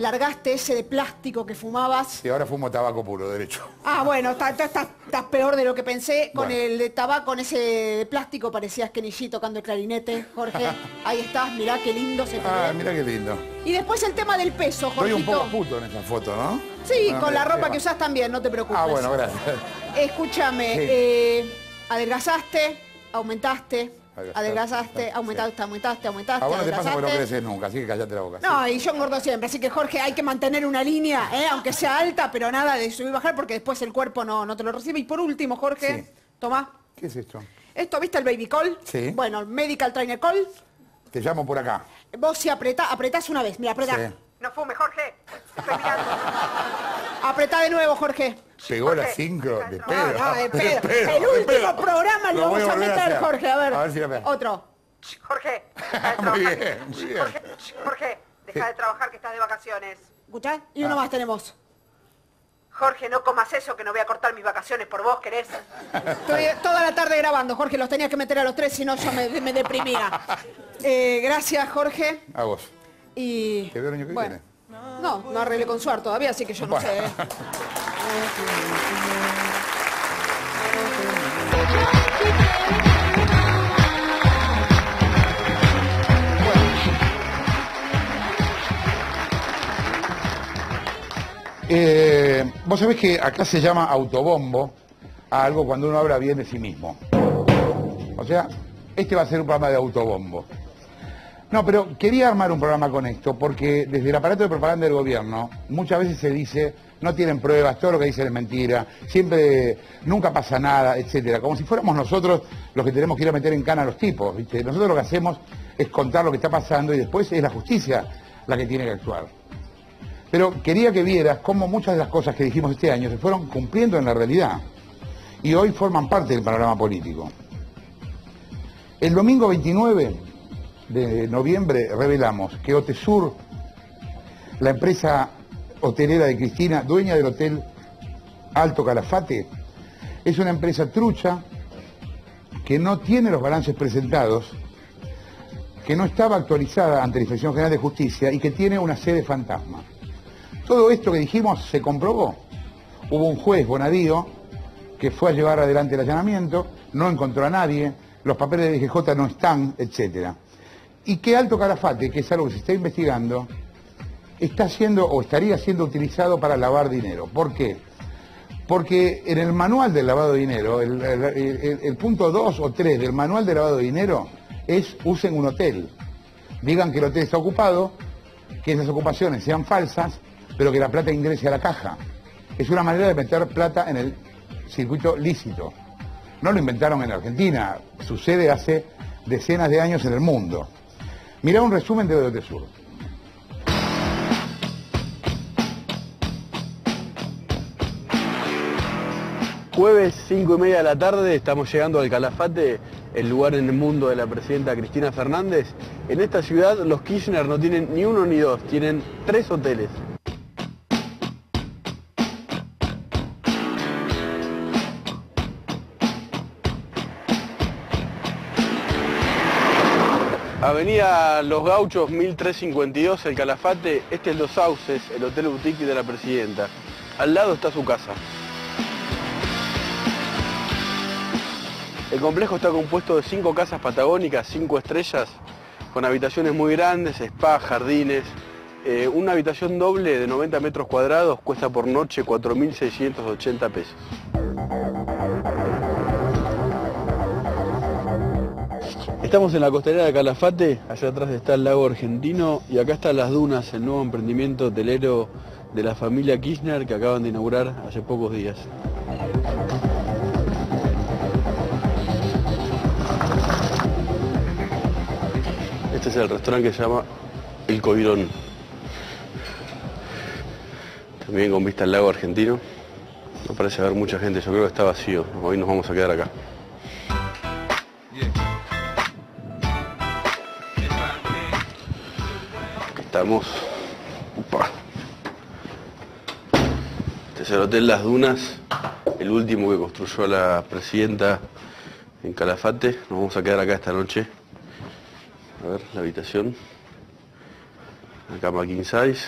S8: Largaste ese de plástico que fumabas.
S1: Y ahora fumo tabaco puro, derecho.
S8: Ah, bueno, estás está, peor de lo que pensé. Con
S1: Bueno.
S8: el de tabaco, con ese de plástico, parecías Kenny tocando el clarinete, Jorge. Ahí estás, mirá qué lindo se te
S1: Ah,
S8: ve.
S1: mira qué lindo.
S8: Y después el tema del peso,
S1: Estoy un poco puto en esa foto, ¿no?
S8: Sí,
S1: Bueno,
S8: con la ropa que usás también, no te preocupes.
S1: Ah, bueno, gracias.
S8: Escúchame,
S1: Sí.
S8: eh, adelgazaste, aumentaste,
S1: Adelgazaste,
S8: aumentaste, aumentaste, aumentaste,
S1: A vos no te pasa porque no creces nunca, así que callate la boca.
S8: No, y yo engordo siempre, así que Jorge, hay que mantener una línea, ¿eh? aunque sea alta, pero nada de subir y bajar, porque después el cuerpo no, no te lo recibe. Y por último, Jorge,
S1: Sí.
S8: toma,
S1: ¿Qué es esto?
S8: esto, ¿viste el baby call?
S1: Sí.
S8: Bueno, medical trainer call,
S1: Te llamo por acá.
S8: vos si apretás, apretás una vez, mira, apretá.
S1: Sí.
S8: No fume, Jorge, estoy mirando. apretá de nuevo, Jorge.
S1: Pegó la 5 de
S8: No,
S1: pedo.
S8: no, de pedo.
S1: pedo,
S8: El
S1: de
S8: último
S1: pedo.
S8: programa lo, vamos a, meter. Jorge. A ver.
S1: A ver si lo veo.
S8: Otro. Jorge.
S1: Muy bien, muy bien.
S8: Jorge,
S1: deja
S8: de trabajar que estás de vacaciones. ¿Escuchás? Y uno más tenemos. Jorge, no comas eso que no voy a cortar mis vacaciones por vos, ¿querés? Estoy toda la tarde grabando, Jorge, los tenías que meter a los tres, si no yo me, me deprimía. Eh, gracias, Jorge.
S1: A vos.
S8: Y.
S1: Te veo el año que
S8: bueno, No, no arreglé con Suar todavía, así que yo no sé. ¿eh?
S1: Eh, Vos sabés que acá se llama autobombo a algo cuando uno habla bien de sí mismo. O sea, este va a ser un programa de autobombo. No, pero quería armar un programa con esto porque desde el aparato de propaganda del gobierno muchas veces se dice no tienen pruebas, todo lo que dicen es mentira, siempre, nunca pasa nada, etcétera. Como si fuéramos nosotros los que tenemos que ir a meter en cana a los tipos. Nosotros lo que hacemos es contar lo que está pasando y después es la justicia la que tiene que actuar. Pero quería que vieras cómo muchas de las cosas que dijimos este año se fueron cumpliendo en la realidad y hoy forman parte del panorama político. El domingo 29 de noviembre revelamos que Otesur, la empresa hotelera de Cristina, dueña del hotel Alto Calafate, es una empresa trucha que no tiene los balances presentados, que no estaba actualizada ante la Inspección General de Justicia y que tiene una sede fantasma. Todo esto que dijimos se comprobó. Hubo un juez, Bonadío, que fue a llevar adelante el allanamiento, no encontró a nadie, los papeles de DGJ no están, etcétera. Y que Alto Calafate, que es algo que se está investigando, está siendo o estaría siendo utilizado para lavar dinero. ¿Por qué? Porque en el manual del lavado de dinero, el, punto 2 o 3 del manual de lavado de dinero es usen un hotel. Digan que el hotel está ocupado, que esas ocupaciones sean falsas, pero que la plata ingrese a la caja. es una manera de meter plata en el circuito lícito. No lo inventaron en Argentina, sucede hace decenas de años en el mundo. Mira un resumen de Odote Sur.
S9: Jueves 5 y media de la tarde estamos llegando al Calafate, el lugar en el mundo de la presidenta Cristina Fernández. En esta ciudad los Kirchner no tienen ni uno ni dos, tienen tres hoteles. Avenida Los Gauchos 1352, El Calafate, este es Los Sauces, el Hotel Boutique de la Presidenta. Al lado está su casa. El complejo está compuesto de cinco casas patagónicas, cinco estrellas, con habitaciones muy grandes, spa, jardines. Eh, una habitación doble de 90 metros cuadrados cuesta por noche 4.680 pesos. Estamos en la costanera de Calafate, allá atrás está el lago argentino y acá están las dunas, el nuevo emprendimiento hotelero de la familia Kirchner que acaban de inaugurar hace pocos días. Este es el restaurante que se llama El Coirón. También con vista al lago argentino. No parece haber mucha gente, yo creo que está vacío. Hoy nos vamos a quedar acá. Estamos. Este es el Hotel Las Dunas, el último que construyó la presidenta en Calafate. Nos vamos a quedar acá esta noche. A ver, la habitación. La cama king size.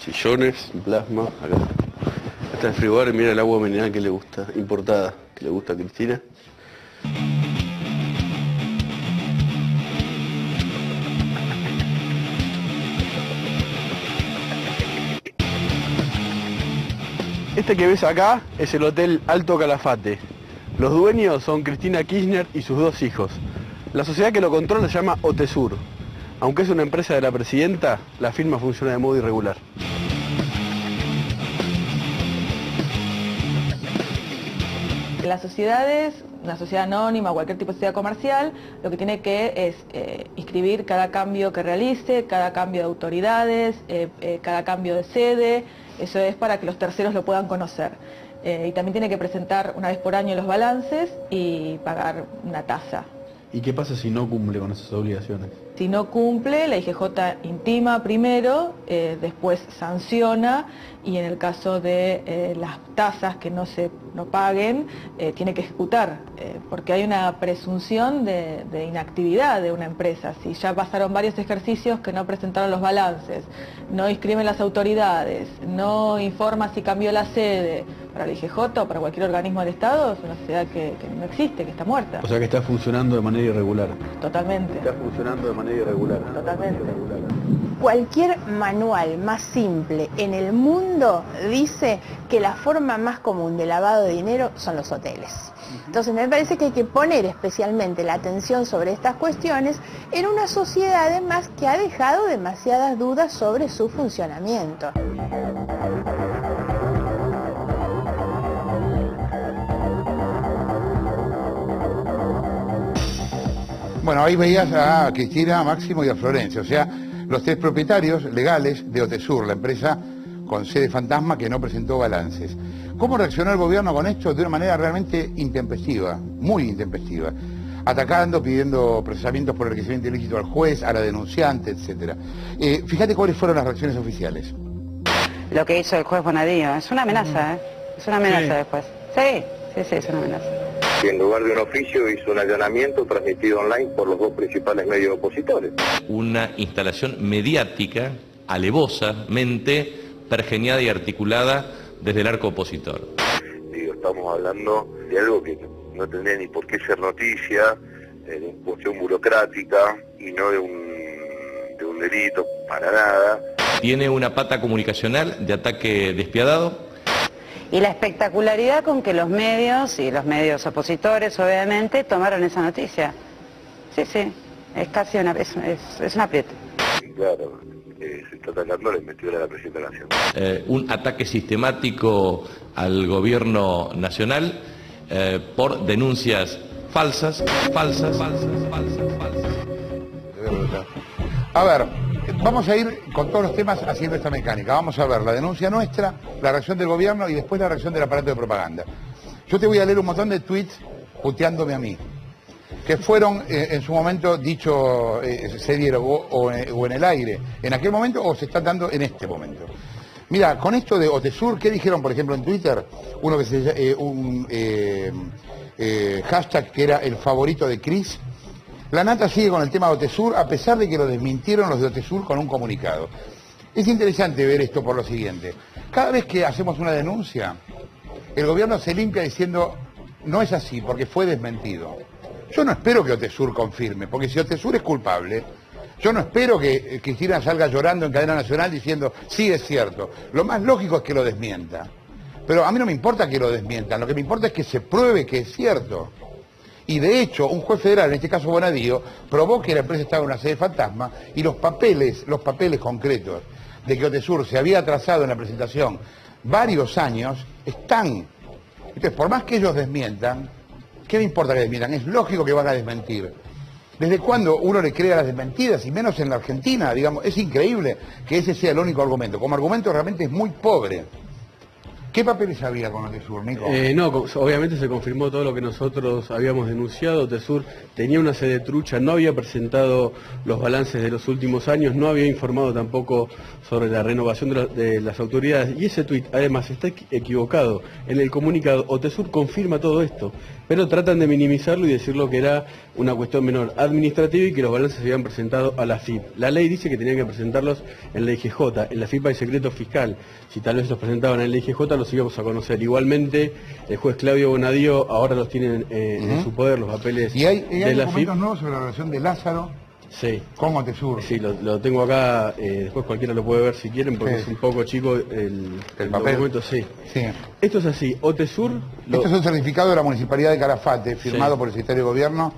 S9: Sillones, plasma. Acá. Acá está el frigobar mira el agua mineral que le gusta, importada, que le gusta a Cristina. Este que ves acá es el Hotel Alto Calafate. Los dueños son Cristina Kirchner y sus dos hijos. La sociedad que lo controla se llama Otesur. Aunque es una empresa de la presidenta, la firma funciona de modo irregular.
S10: Las sociedades, una sociedad anónima cualquier tipo de sociedad comercial, lo que tiene que es eh, inscribir cada cambio que realice, cada cambio de autoridades, eh, eh, cada cambio de sede, eso es para que los terceros lo puedan conocer. y también tiene que presentar una vez por año los balances y pagar una tasa.
S9: ¿Y qué pasa si no cumple con esas obligaciones?
S10: Si no cumple, la IGJ intima primero, eh, después sanciona y en el caso de eh, las tasas que no se no paguen, eh, tiene que ejecutar, porque hay una presunción de, de, inactividad de una empresa. Si ya pasaron varios ejercicios que no presentaron los balances, no inscriben las autoridades, no informa si cambió la sede, para la IGJ o para cualquier organismo del Estado es una sociedad que, que no existe, que está muerta.
S9: O sea que está funcionando de manera irregular.
S10: Totalmente.
S9: Está funcionando de manera irregular.
S10: Totalmente.
S4: Cualquier manual más simple en el mundo dice que la forma más común de lavado de dinero son los hoteles. Entonces me parece que hay que poner especialmente la atención sobre estas cuestiones en una sociedad además que ha dejado demasiadas dudas sobre su funcionamiento.
S1: Bueno, ahí veías a Cristina, a Máximo y a Florencia, o sea, los tres propietarios legales de Otesur, la empresa con sede fantasma que no presentó balances. ¿Cómo reaccionó el gobierno con esto? De una manera realmente intempestiva, muy intempestiva, atacando, pidiendo procesamientos por enriquecimiento ilícito al juez, a la denunciante, etc. Eh, fíjate cuáles fueron las reacciones oficiales.
S11: Lo que hizo el juez Bonadío, es una amenaza, ¿eh? Es una amenaza después. Sí, sí, sí, es una amenaza
S12: en lugar de un oficio hizo un allanamiento transmitido online por los dos principales medios opositores.
S13: Una instalación mediática, alevosamente pergeniada y articulada desde el arco opositor.
S12: Digo, estamos hablando de algo que no tendría ni por qué ser noticia, de una cuestión burocrática y no de un, de un delito para nada.
S13: Tiene una pata comunicacional de ataque despiadado
S11: y la espectacularidad con que los medios, y los medios opositores obviamente, tomaron esa noticia. Sí, sí, es casi una, es, es, es un apriete.
S12: Claro, eh, está atacando la investidura de la Presidenta de la Nación.
S13: Eh, un ataque sistemático al gobierno nacional eh, por denuncias falsas, falsas, falsas, falsas, falsas.
S1: A ver, vamos a ir con todos los temas haciendo esta mecánica. Vamos a ver la denuncia nuestra, la reacción del gobierno y después la reacción del aparato de propaganda. Yo te voy a leer un montón de tweets puteándome a mí, que fueron eh, en su momento dicho, eh, se dieron o, o en- el aire, en aquel momento o se están dando en este momento. Mira, con esto de Otesur, ¿qué dijeron, por ejemplo, en Twitter? Uno que eh, un eh, eh, hashtag que era el favorito de Chris. La Nata sigue con el tema de Otesur, a pesar de que lo desmintieron los de Otesur con un comunicado. Es interesante ver esto por lo siguiente. Cada vez que hacemos una denuncia, el gobierno se limpia diciendo, no es así, porque fue desmentido. Yo no espero que Otesur confirme, porque si Otesur es culpable, yo no espero que eh, Cristina salga llorando en cadena nacional diciendo, sí es cierto. Lo más lógico es que lo desmienta. Pero a mí no me importa que lo desmientan, lo que me importa es que se pruebe que es cierto. Y de hecho, un juez federal, en este caso Bonadío, probó que la empresa estaba en una sede fantasma y los papeles, los papeles concretos de que Otesur se había atrasado en la presentación varios años, están. Entonces, por más que ellos desmientan, ¿qué me importa que desmientan? Es lógico que van a desmentir. ¿Desde cuándo uno le crea las desmentidas? Y menos en la Argentina, digamos, es increíble que ese sea el único argumento. Como argumento realmente es muy pobre. ¿Qué papeles había con Otesur, Nico?
S9: Eh, no, obviamente se confirmó todo lo que nosotros habíamos denunciado. Tesur tenía una sede trucha, no había presentado los balances de los últimos años, no había informado tampoco sobre la renovación de, de las autoridades. Y ese tuit, además, está equi- equivocado. En el comunicado, Otesur confirma todo esto, pero tratan de minimizarlo y decirlo que era una cuestión menor administrativa y que los balances se habían presentado a la FIP. La ley dice que tenían que presentarlos en la IGJ, en la FIP hay secreto fiscal. Si tal vez los presentaban en la IGJ los íbamos a conocer. Igualmente, el juez Claudio Bonadío ahora los tiene eh, en su poder los papeles
S1: ¿Y hay, y
S9: de
S1: hay
S9: la FIP.
S1: nuevos sobre la relación de Lázaro
S9: Sí.
S1: con Otesur?
S9: Sí, lo, lo tengo acá, eh, después cualquiera lo puede ver si quieren, porque
S1: Sí.
S9: es un poco chico el, el
S1: papel.
S9: documento, sí.
S1: Sí.
S9: Esto es así, Otesur... lo-
S1: Esto es un certificado de la Municipalidad de Calafate, firmado
S9: Sí.
S1: por el secretario de Gobierno,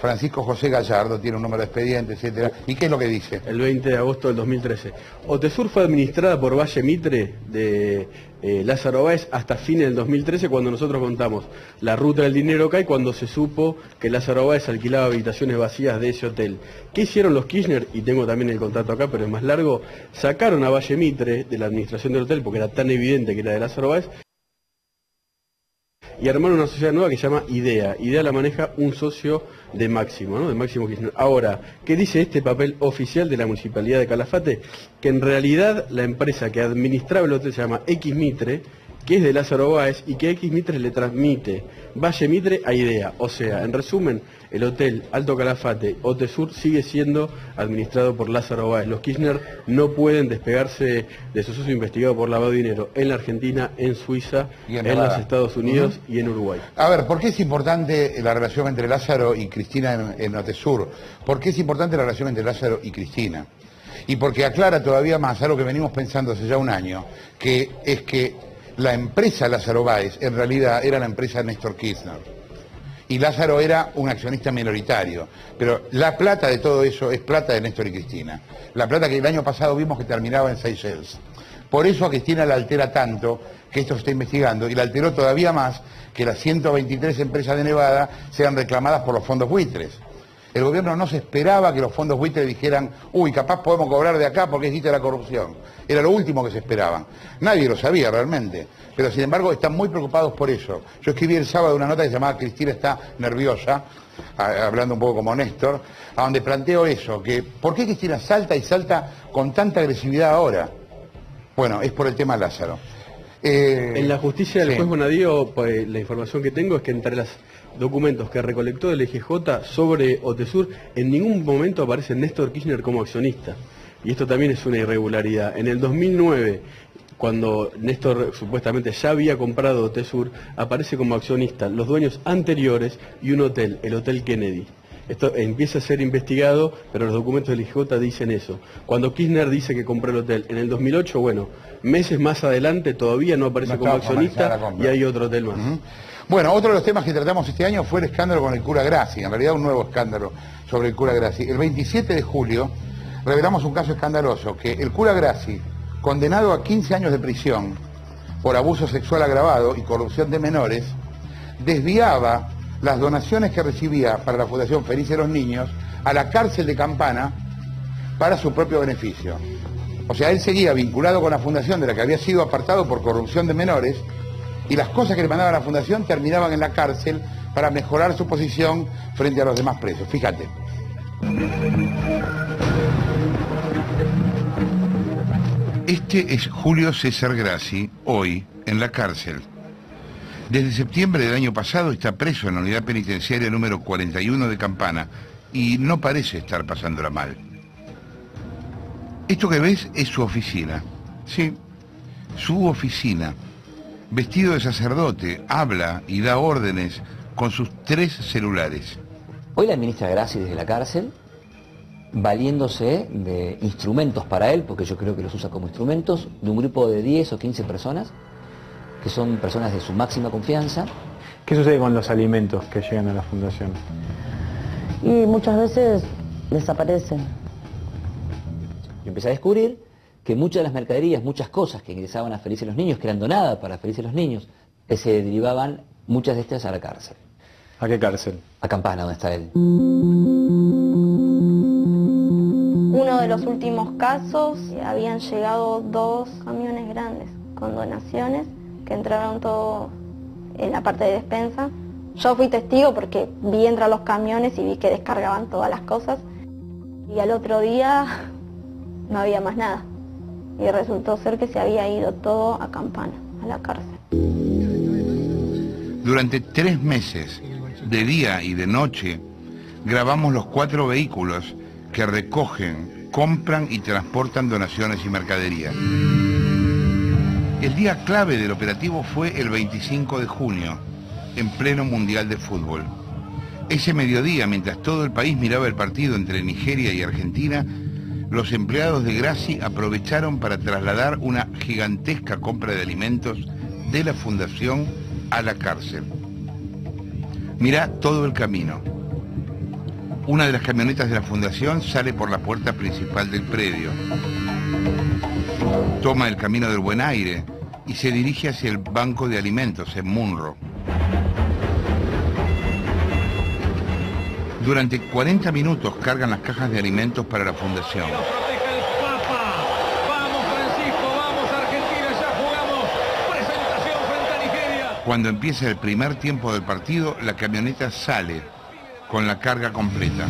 S1: Francisco José Gallardo, tiene un número de expediente, etcétera. ¿Y qué es lo que dice?
S9: el 20 de agosto del 2013. Otesur fue administrada por Valle Mitre de eh, Lázaro Báez hasta fines del 2013 cuando nosotros contamos la ruta del dinero y cuando se supo que Lázaro Báez alquilaba habitaciones vacías de ese hotel. ¿Qué hicieron los Kirchner? Y tengo también el contrato acá, pero es más largo. Sacaron a Valle Mitre de la administración del hotel porque era tan evidente que era de Lázaro Báez y armaron una sociedad nueva que se llama IDEA. IDEA la maneja un socio de Máximo, ¿no? De Máximo. Ahora, ¿qué dice este papel oficial de la Municipalidad de Calafate? Que en realidad la empresa que administraba el hotel se llama X Mitre, que es de Lázaro Báez y que X Mitre le transmite Valle Mitre a IDEA. O sea, en resumen, el hotel Alto Calafate, Otesur, sigue siendo administrado por Lázaro Báez. Los Kirchner no pueden despegarse de su socio investigado por lavado de dinero en la Argentina, en Suiza,
S1: Y en
S9: los Estados Unidos y en Uruguay.
S1: A ver, ¿por qué es importante la relación entre Lázaro y Cristina en, en Otesur? ¿Por qué es importante la relación entre Lázaro y Cristina? Y porque aclara todavía más algo que venimos pensando hace ya un año, que es que la empresa Lázaro Báez en realidad era la empresa Néstor Kirchner. Y Lázaro era un accionista minoritario. Pero la plata de todo eso es plata de Néstor y Cristina. La plata que el año pasado vimos que terminaba en Seychelles. Por eso a Cristina la altera tanto que esto se está investigando y la alteró todavía más que las 123 empresas de Nevada sean reclamadas por los fondos buitres. El gobierno no se esperaba que los fondos buitres dijeran, uy, capaz podemos cobrar de acá porque existe la corrupción. Era lo último que se esperaban. Nadie lo sabía realmente. Pero sin embargo están muy preocupados por eso. Yo escribí el sábado una nota que se llamaba Cristina está nerviosa, hablando un poco como Néstor, a donde planteo eso, que ¿por qué Cristina salta y salta con tanta agresividad ahora? Bueno, es por el tema Lázaro. Eh,
S9: En la justicia del
S1: sí.
S9: juez Bonadío, pues, la información que tengo es que entre los documentos que recolectó el EGJ sobre Otesur, en ningún momento aparece Néstor Kirchner como accionista. Y esto también es una irregularidad. En el 2009, cuando Néstor supuestamente ya había comprado Otesur, aparece como accionista los dueños anteriores y un hotel, el Hotel Kennedy. Esto empieza a ser investigado, pero los documentos del IJ dicen eso. Cuando Kirchner dice que compró el hotel en el 2008, bueno, meses más adelante todavía no aparece
S1: No
S9: como accionista y hay otro hotel más.
S1: Bueno, otro de los temas que tratamos este año fue el escándalo con el cura Graci, en realidad un nuevo escándalo sobre el cura Graci. El 27 de julio revelamos un caso escandaloso, que el cura Grassi, condenado a 15 años de prisión por abuso sexual agravado y corrupción de menores, desviaba las donaciones que recibía para la Fundación Felices los Niños a la cárcel de Campana para su propio beneficio. O sea, él seguía vinculado con la fundación de la que había sido apartado por corrupción de menores y las cosas que le mandaba la fundación terminaban en la cárcel para mejorar su posición frente a los demás presos. Fíjate. Este es Julio César Grassi, hoy en la cárcel. Desde septiembre del año pasado está preso en la unidad penitenciaria número 41 de Campana y no parece estar pasándola mal. Esto que ves es su oficina. Sí, su oficina. Vestido de sacerdote, habla y da órdenes con sus tres celulares.
S14: Hoy la administra Grassi desde la cárcel valiéndose de instrumentos para él, porque yo creo que los usa como instrumentos, de un grupo de 10 o 15 personas, que son personas de su máxima confianza.
S3: ¿Qué sucede con los alimentos que llegan a la fundación?
S15: Y muchas veces desaparecen.
S14: Yo empecé a descubrir que muchas de las mercaderías, muchas cosas que ingresaban a Felices los Niños, que eran donadas para Felices los Niños, eh, se derivaban muchas de estas a la cárcel.
S3: ¿A qué cárcel?
S14: A Campana, donde está él.
S16: Uno de los últimos casos, habían llegado dos camiones grandes con donaciones que entraron todo en la parte de despensa. Yo fui testigo porque vi entrar los camiones y vi que descargaban todas las cosas. Y al otro día no había más nada. Y resultó ser que se había ido todo a Campana, a la cárcel.
S1: Durante tres meses, de día y de noche, grabamos los cuatro vehículos que recogen, compran y transportan donaciones y mercadería. El día clave del operativo fue el 25 de junio, en pleno Mundial de Fútbol. Ese mediodía, mientras todo el país miraba el partido entre Nigeria y Argentina, los empleados de Graci aprovecharon para trasladar una gigantesca compra de alimentos de la fundación a la cárcel. Mirá todo el camino. Una de las camionetas de la fundación sale por la puerta principal del predio. Toma el camino del Buen Aire y se dirige hacia el banco de alimentos en Munro. Durante 40 minutos cargan las cajas de alimentos para la fundación. Cuando empieza el primer tiempo del partido, la camioneta sale con la carga completa.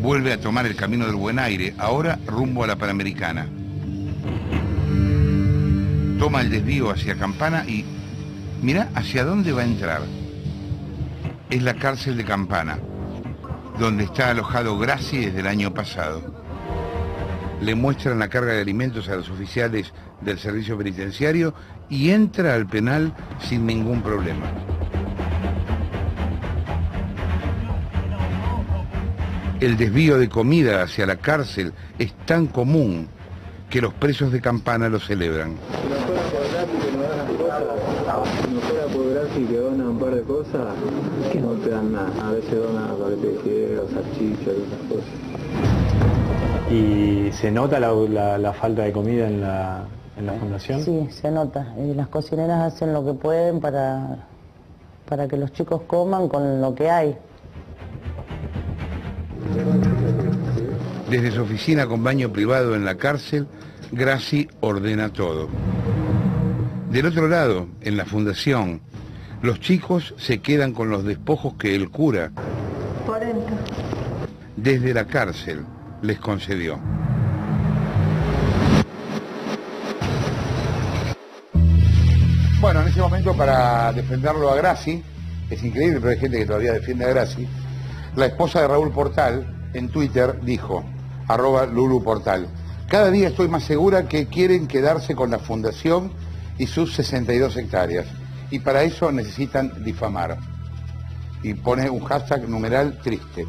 S1: Vuelve a tomar el camino del buen aire, ahora rumbo a la Panamericana. Toma el desvío hacia Campana y mira hacia dónde va a entrar. Es la cárcel de Campana, donde está alojado Graci desde el año pasado. Le muestran la carga de alimentos a los oficiales del servicio penitenciario y entra al penal sin ningún problema. El desvío de comida hacia la cárcel es tan común que los presos de Campana lo celebran.
S17: Por Graci que dona un par de cosas, que no te dan nada. A veces dona paquetes de fideos, salchichas y esas cosas.
S3: ¿Y se nota la, la- la falta de comida en la, en la fundación?
S15: Sí, se nota. Y las cocineras hacen lo que pueden para, para que los chicos coman con lo que hay.
S1: Desde su oficina con baño privado en la cárcel, Graci ordena todo. Del otro lado, en la fundación, los chicos se quedan con los despojos que el cura,
S15: 40.
S1: desde la cárcel, les concedió. Bueno, en ese momento para defenderlo a Graci, es increíble, pero hay gente que todavía defiende a Graci, la esposa de Raúl Portal en Twitter dijo, arroba Lulu Portal, cada día estoy más segura que quieren quedarse con la fundación y sus 62 hectáreas, y para eso necesitan difamar. Y pone un hashtag numeral triste.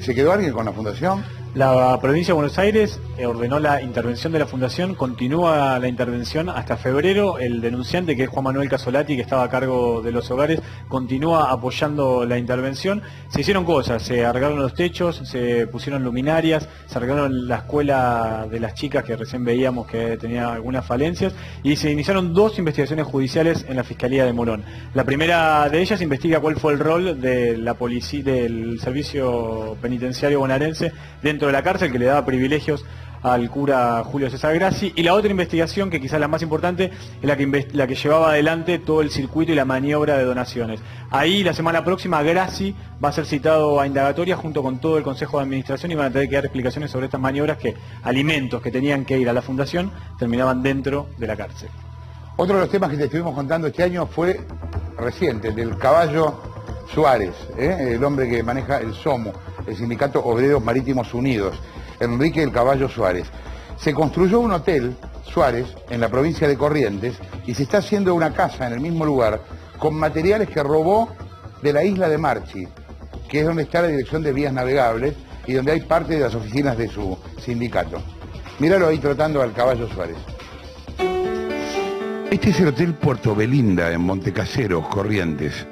S1: ¿Se quedó alguien con la fundación?
S3: La provincia de Buenos Aires eh, ordenó la intervención de la fundación, continúa la intervención hasta febrero. El denunciante, que es Juan Manuel Casolati, que estaba a cargo de los hogares, continúa apoyando la intervención. Se hicieron cosas, se arreglaron los techos, se pusieron luminarias, se arreglaron la escuela de las chicas que recién veíamos que tenía algunas falencias y se iniciaron dos investigaciones judiciales en la Fiscalía de Morón. La primera de ellas investiga cuál fue el rol de la policía, del servicio penitenciario bonaerense dentro de la cárcel que le daba privilegios al cura Julio César Grassi y la otra investigación que quizás la más importante es la que, la que llevaba adelante todo el circuito y la maniobra de donaciones. Ahí la semana próxima Grassi va a ser citado a indagatoria junto con todo el Consejo de Administración y van a tener que dar explicaciones sobre estas maniobras que alimentos que tenían que ir a la fundación terminaban dentro de la cárcel.
S1: Otro de los temas que te estuvimos contando este año fue reciente, el del caballo Suárez, ¿eh? el hombre que maneja el SOMO, el Sindicato Obreros Marítimos Unidos, Enrique del Caballo Suárez. Se construyó un hotel, Suárez, en la provincia de Corrientes, y se está haciendo una casa en el mismo lugar con materiales que robó de la isla de Marchi, que es donde está la dirección de vías navegables y donde hay parte de las oficinas de su sindicato. Míralo ahí tratando al Caballo Suárez. Este es el Hotel Puerto Belinda en Montecaseros, Corrientes,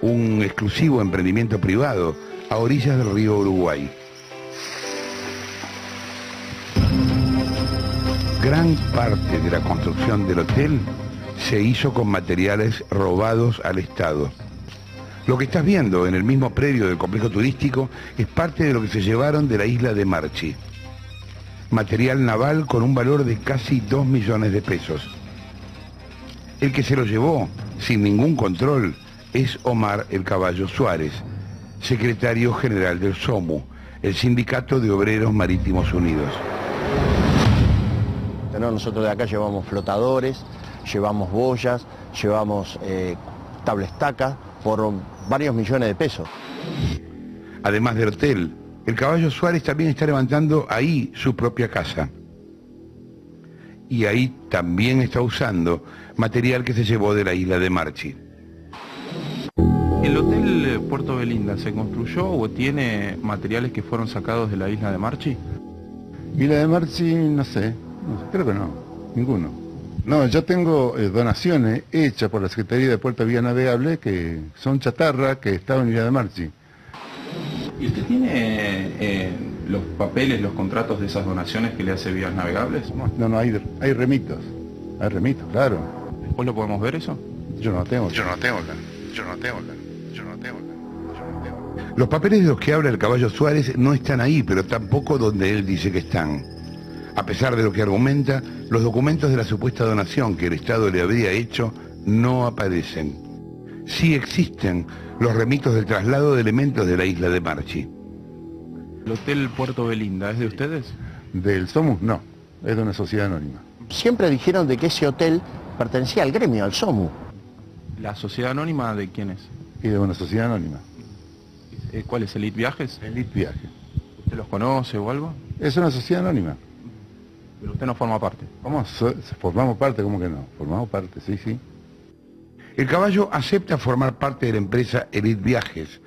S1: un exclusivo emprendimiento privado a orillas del río Uruguay. Gran parte de la construcción del hotel se hizo con materiales robados al Estado. Lo que estás viendo en el mismo predio del complejo turístico es parte de lo que se llevaron de la isla de Marchi. Material naval con un valor de casi 2 millones de pesos. El que se lo llevó sin ningún control es Omar el Caballo Suárez, secretario general del SOMU, el Sindicato de Obreros Marítimos Unidos.
S18: Nosotros de acá llevamos flotadores, llevamos boyas, llevamos eh, tablestacas por varios millones de pesos.
S1: Además del hotel, el Caballo Suárez también está levantando ahí su propia casa. Y ahí también está usando material que se llevó de la isla de Marchi.
S19: ¿El hotel Puerto Belinda se construyó o tiene materiales que fueron sacados de la isla de Marchi?
S20: Isla de Marchi, no sé, creo que no, ninguno. No, yo tengo eh, donaciones hechas por la Secretaría de Puerto Vía Navegable que son chatarra que estaban en Isla de Marchi.
S19: ¿Y usted tiene eh, los papeles, los contratos de esas donaciones que le hace Vías Navegables?
S20: No, no, hay, hay remitos, hay remitos, claro.
S19: ¿Después lo podemos ver eso?
S20: Yo no tengo.
S1: Yo no tengo yo no tengo. Los papeles de los que habla el caballo Suárez no están ahí, pero tampoco donde él dice que están. A pesar de lo que argumenta, los documentos de la supuesta donación que el Estado le habría hecho no aparecen. Sí existen los remitos del traslado de elementos de la isla de Marchi.
S19: ¿El Hotel Puerto Belinda es de ustedes?
S20: Del SOMUS no, es de una sociedad anónima.
S18: Siempre dijeron de que ese hotel pertenecía al gremio, al SOMU.
S19: ¿La sociedad anónima de quién es?
S20: Y de una sociedad anónima.
S19: Eh, ¿Cuál es? ¿Elite Viajes?
S20: Elite Viajes.
S19: ¿Usted los conoce o algo?
S20: Es una sociedad anónima.
S19: Pero usted no forma parte.
S20: ¿Cómo? formamos parte, ¿cómo que no? Formamos parte, sí, sí.
S1: El caballo acepta formar parte de la empresa Elite Viajes,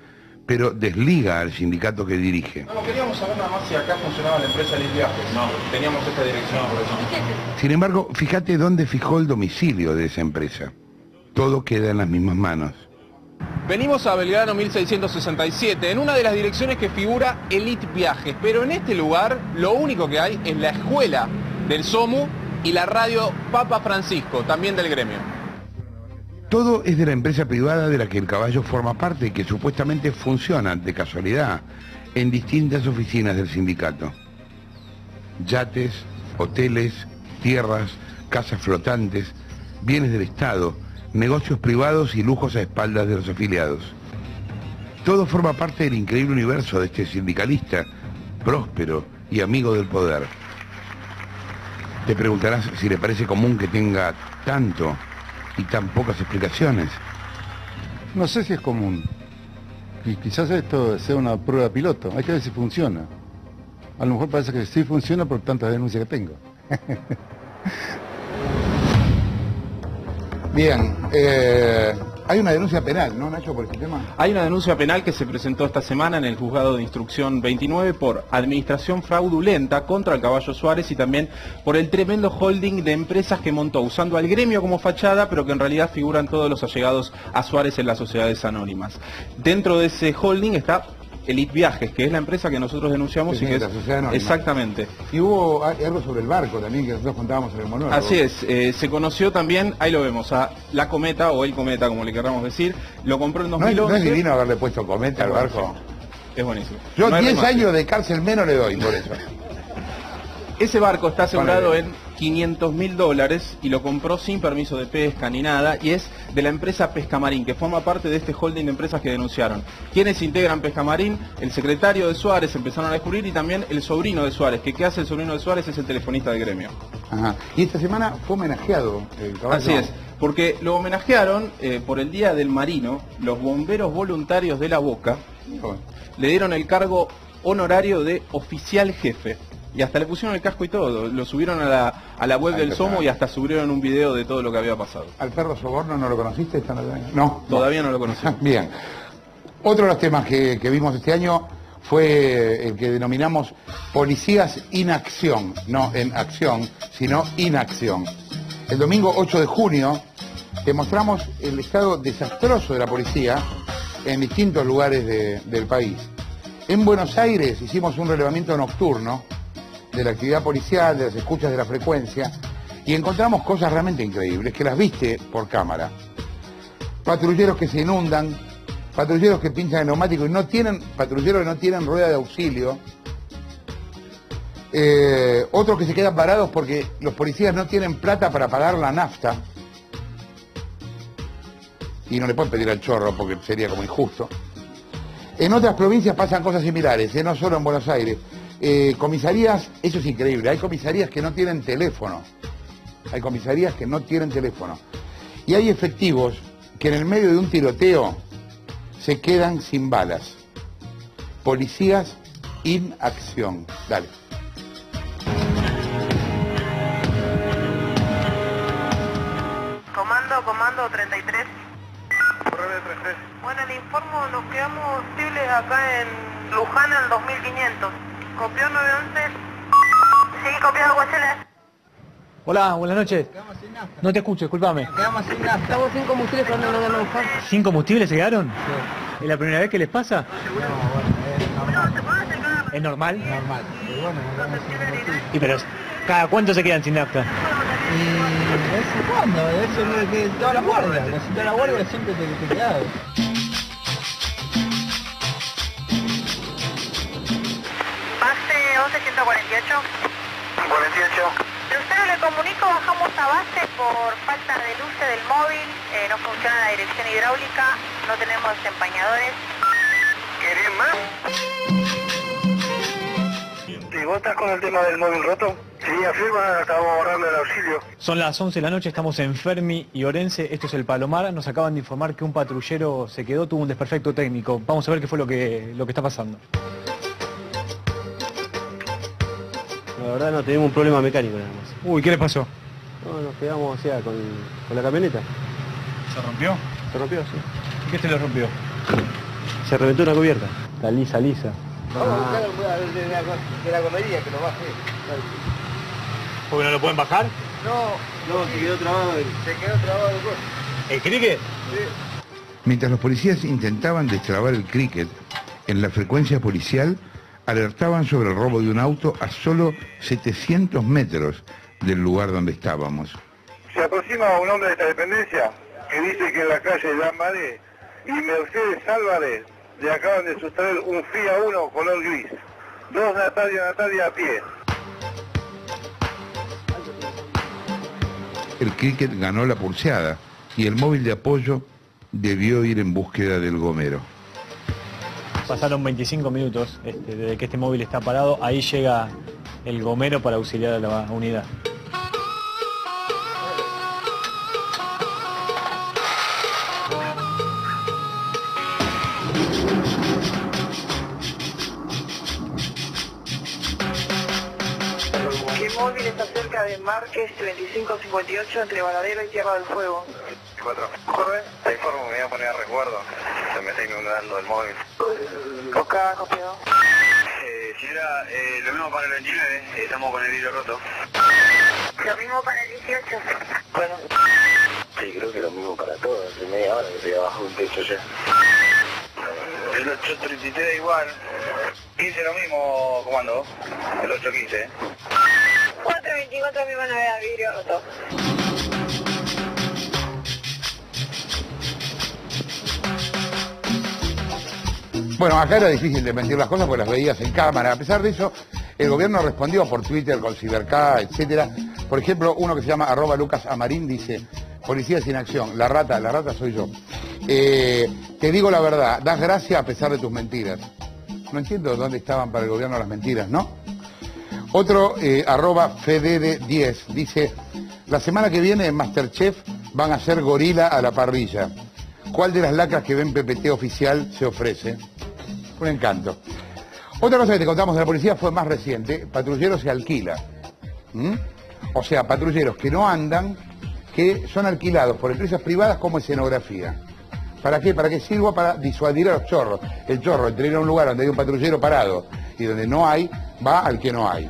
S1: pero desliga al sindicato que dirige.
S19: No, queríamos saber nada más si acá funcionaba la empresa Elite Viajes. No, teníamos esta dirección por eso.
S1: Sin embargo, fíjate dónde fijó el domicilio de esa empresa. Todo queda en las mismas manos.
S19: Venimos a Belgrano 1667, en una de las direcciones que figura Elite Viajes, pero en este lugar lo único que hay es la escuela del SOMU y la radio Papa Francisco, también del gremio.
S1: Todo es de la empresa privada de la que el caballo forma parte y que supuestamente funciona, de casualidad, en distintas oficinas del sindicato. Yates, hoteles, tierras, casas flotantes, bienes del Estado, negocios privados y lujos a espaldas de los afiliados. Todo forma parte del increíble universo de este sindicalista, próspero y amigo del poder. Te preguntarás si le parece común que tenga tanto y tan pocas explicaciones.
S20: No sé si es común. Y quizás esto sea una prueba piloto. Hay que ver si funciona. A lo mejor parece que sí funciona por tantas denuncias que tengo. Bien, eh,
S1: Hay una denuncia penal, ¿no, Nacho, por este tema?
S19: Hay una denuncia penal que se presentó esta semana en el juzgado de instrucción 29 por administración fraudulenta contra el Caballo Suárez y también por el tremendo holding de empresas que montó usando al gremio como fachada, pero que en realidad figuran todos los allegados a Suárez en las sociedades anónimas. Dentro de ese holding está Elite Viajes, que es la empresa que nosotros denunciamos
S1: Sí,
S19: y que es exactamente.
S1: Y hubo algo sobre el barco también que nosotros contábamos en el monólogo.
S19: Así es, eh, se conoció también, ahí lo vemos, a la Cometa o el Cometa, como le querramos decir, lo compró en
S1: ¿No es,
S19: 2011.
S1: no es divino haberle puesto cometa al barco?
S19: Es buenísimo.
S1: Yo
S19: No hay
S1: 10
S19: remate.
S1: años de cárcel menos le doy por eso.
S19: Ese barco está asegurado en 500 mil dólares y lo compró sin permiso de pesca ni nada y es de la empresa Pescamarín, que forma parte de este holding de empresas que denunciaron. ¿Quiénes integran Pescamarín? El secretario de Suárez empezaron a descubrir y también el sobrino de Suárez, que qué hace el sobrino de Suárez es el telefonista del gremio.
S1: Ajá. Y esta semana fue homenajeado el caballo.
S19: Así es, porque lo homenajearon eh, por el Día del Marino, los bomberos voluntarios de la Boca le dieron el cargo honorario de oficial jefe. Y hasta le pusieron el casco y todo, lo subieron a la, a la web del. Somo y hasta subieron un video de todo lo que había pasado.
S1: ¿Al perro Soborno no lo conociste? esta no- No.
S19: Todavía no lo conocí.
S1: Bien. Otro de los temas que, que vimos este año fue el que denominamos policías inacción, no en acción, sino inacción. El domingo 8 de junio te mostramos el estado desastroso de la policía en distintos lugares de- del país. En Buenos Aires hicimos un relevamiento nocturno de la actividad policial, de las escuchas de la frecuencia, y encontramos cosas realmente increíbles, que las viste por cámara. Patrulleros que se inundan, patrulleros que pinchan el neumático y no tienen, patrulleros que no tienen rueda de auxilio, eh, otros que se quedan parados porque los policías no tienen plata para pagar la nafta, y no le pueden pedir al chorro porque sería como injusto. En otras provincias pasan cosas similares, ¿eh? no solo en Buenos Aires. Eh, comisarías, eso es increíble, hay comisarías que no tienen teléfono. Hay comisarías que no tienen teléfono. Y hay efectivos que en el medio de un tiroteo se quedan sin balas. Policías in acción. Dale.
S21: Comando, comando 33. Bueno, le informo, nos quedamos civiles acá en Luján al 2500. Copió 911. Sí, copiado Guachelas.
S3: Hola, buenas noches. Quedamos sin nafta. No te escucho, discúlpame.
S21: Quedamos sin nafta. Estamos sin combustible, pero no lo buscar.
S3: ¿Sin combustible se quedaron? Sí. ¿Es la primera vez que les pasa? No, bueno, es normal. ¿Es normal? Normal. Y bueno, no ¿Y pero cada cuánto se quedan sin nafta?
S17: Y eso cuando, eso no es que toda la guardia, casi toda la guardia siempre te, te
S21: quedas. 148. 48. Lucero, le comunico, bajamos a base por falta de luces del móvil, no funciona la dirección hidráulica, no tenemos desempañadores. ¿Querés más?
S6: ¿Y vos estás con el tema del móvil roto? Sí, afirma, acabamos ahorrando el auxilio.
S3: Son las 11 de la noche, estamos en Fermi y Orense, esto es el Palomar, nos acaban de informar que un patrullero se quedó, tuvo un desperfecto técnico. Vamos a ver qué fue lo que, lo que está pasando.
S9: La verdad no tenemos un problema mecánico nada más.
S3: Uy, ¿qué le pasó?
S9: No, nos quedamos o sea, con, con la camioneta.
S3: ¿Se rompió?
S9: Se rompió, sí.
S3: ¿Qué se le rompió?
S9: Se reventó una cubierta. Está lisa, lisa.
S6: Vamos a buscar de la, de la comedia que lo baje.
S3: ¿Porque no lo pueden bajar?
S6: No, no, se quedó trabado. Se quedó trabado el coche.
S3: ¿El cricket?
S1: Mientras los policías intentaban destrabar el cricket, en la frecuencia policial alertaban sobre el robo de un auto a solo 700 metros del lugar donde estábamos.
S6: Se aproxima un hombre de esta dependencia que dice que en la calle Lambaré y Mercedes Álvarez le acaban de sustraer un FIA 1 color gris. Dos Natalia Natalia a pie.
S1: El cricket ganó la pulseada y el móvil de apoyo debió ir en búsqueda del gomero.
S3: Pasaron 25 minutos este, desde que este móvil está parado, ahí llega el gomero para auxiliar a la unidad.
S21: ¿Qué móvil está cerca de Márquez 3558 entre Varadero y Tierra del Fuego? Corre. Sí,
S6: Te informo, me voy a poner a resguardo. Se me está inundando el móvil. Coca, copiado. Eh, señora, eh, lo mismo para el 29, eh, estamos con el hilo roto.
S21: Lo mismo para el 18.
S6: Bueno. Sí, creo que lo mismo para todos. Hace media hora que estoy abajo de un techo ya. El 833 igual. 15 lo mismo, comando. El 815.
S21: 424 misma novedad, vidrio roto.
S1: Bueno, acá era difícil de mentir las cosas porque las veías en cámara. A pesar de eso, el gobierno respondió por Twitter con Ciberca, etcétera. Por ejemplo, uno que se llama arroba Lucas Amarín dice, policía sin acción, la rata, la rata soy yo. Eh, te digo la verdad, das gracia a pesar de tus mentiras. No entiendo dónde estaban para el gobierno las mentiras, ¿no? Otro, eh, arroba FDD10, dice, la semana que viene en Masterchef van a hacer gorila a la parrilla. ¿Cuál de las lacras que ven PPT oficial se ofrece? Un encanto. Otra cosa que te contamos de la policía fue más reciente, patrullero se alquila. O sea, patrulleros que no andan, que son alquilados por empresas privadas como escenografía. ¿Para qué? Para que sirva para disuadir a los chorros. El chorro, entre ir a un lugar donde hay un patrullero parado y donde no hay, va al que no hay.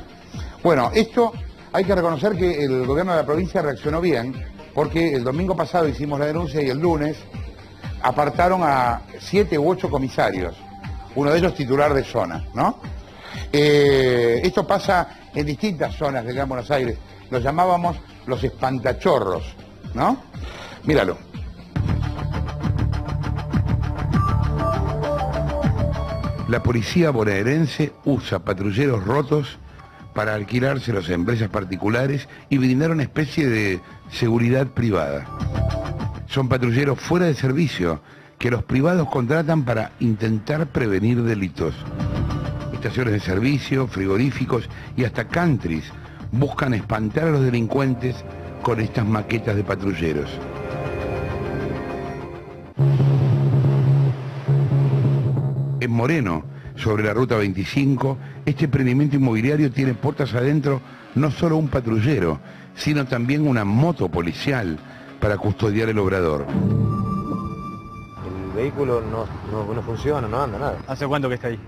S1: Bueno, esto hay que reconocer que el gobierno de la provincia reaccionó bien, porque el domingo pasado hicimos la denuncia y el lunes apartaron a siete u ocho comisarios, uno de ellos titular de zona, ¿no? Eh, esto pasa en distintas zonas de Gran Buenos Aires, los llamábamos los espantachorros, ¿no? Míralo. La policía bonaerense usa patrulleros rotos para alquilárselos a empresas particulares y brindar una especie de seguridad privada. Son patrulleros fuera de servicio que los privados contratan para intentar prevenir delitos. Estaciones de servicio, frigoríficos y hasta countries buscan espantar a los delincuentes con estas maquetas de patrulleros. En Moreno, sobre la ruta 25, este emprendimiento inmobiliario tiene puertas adentro no solo un patrullero, sino también una moto policial para custodiar el obrador.
S22: El vehículo no, no, no funciona, no anda, nada.
S3: ¿Hace cuánto que está ahí?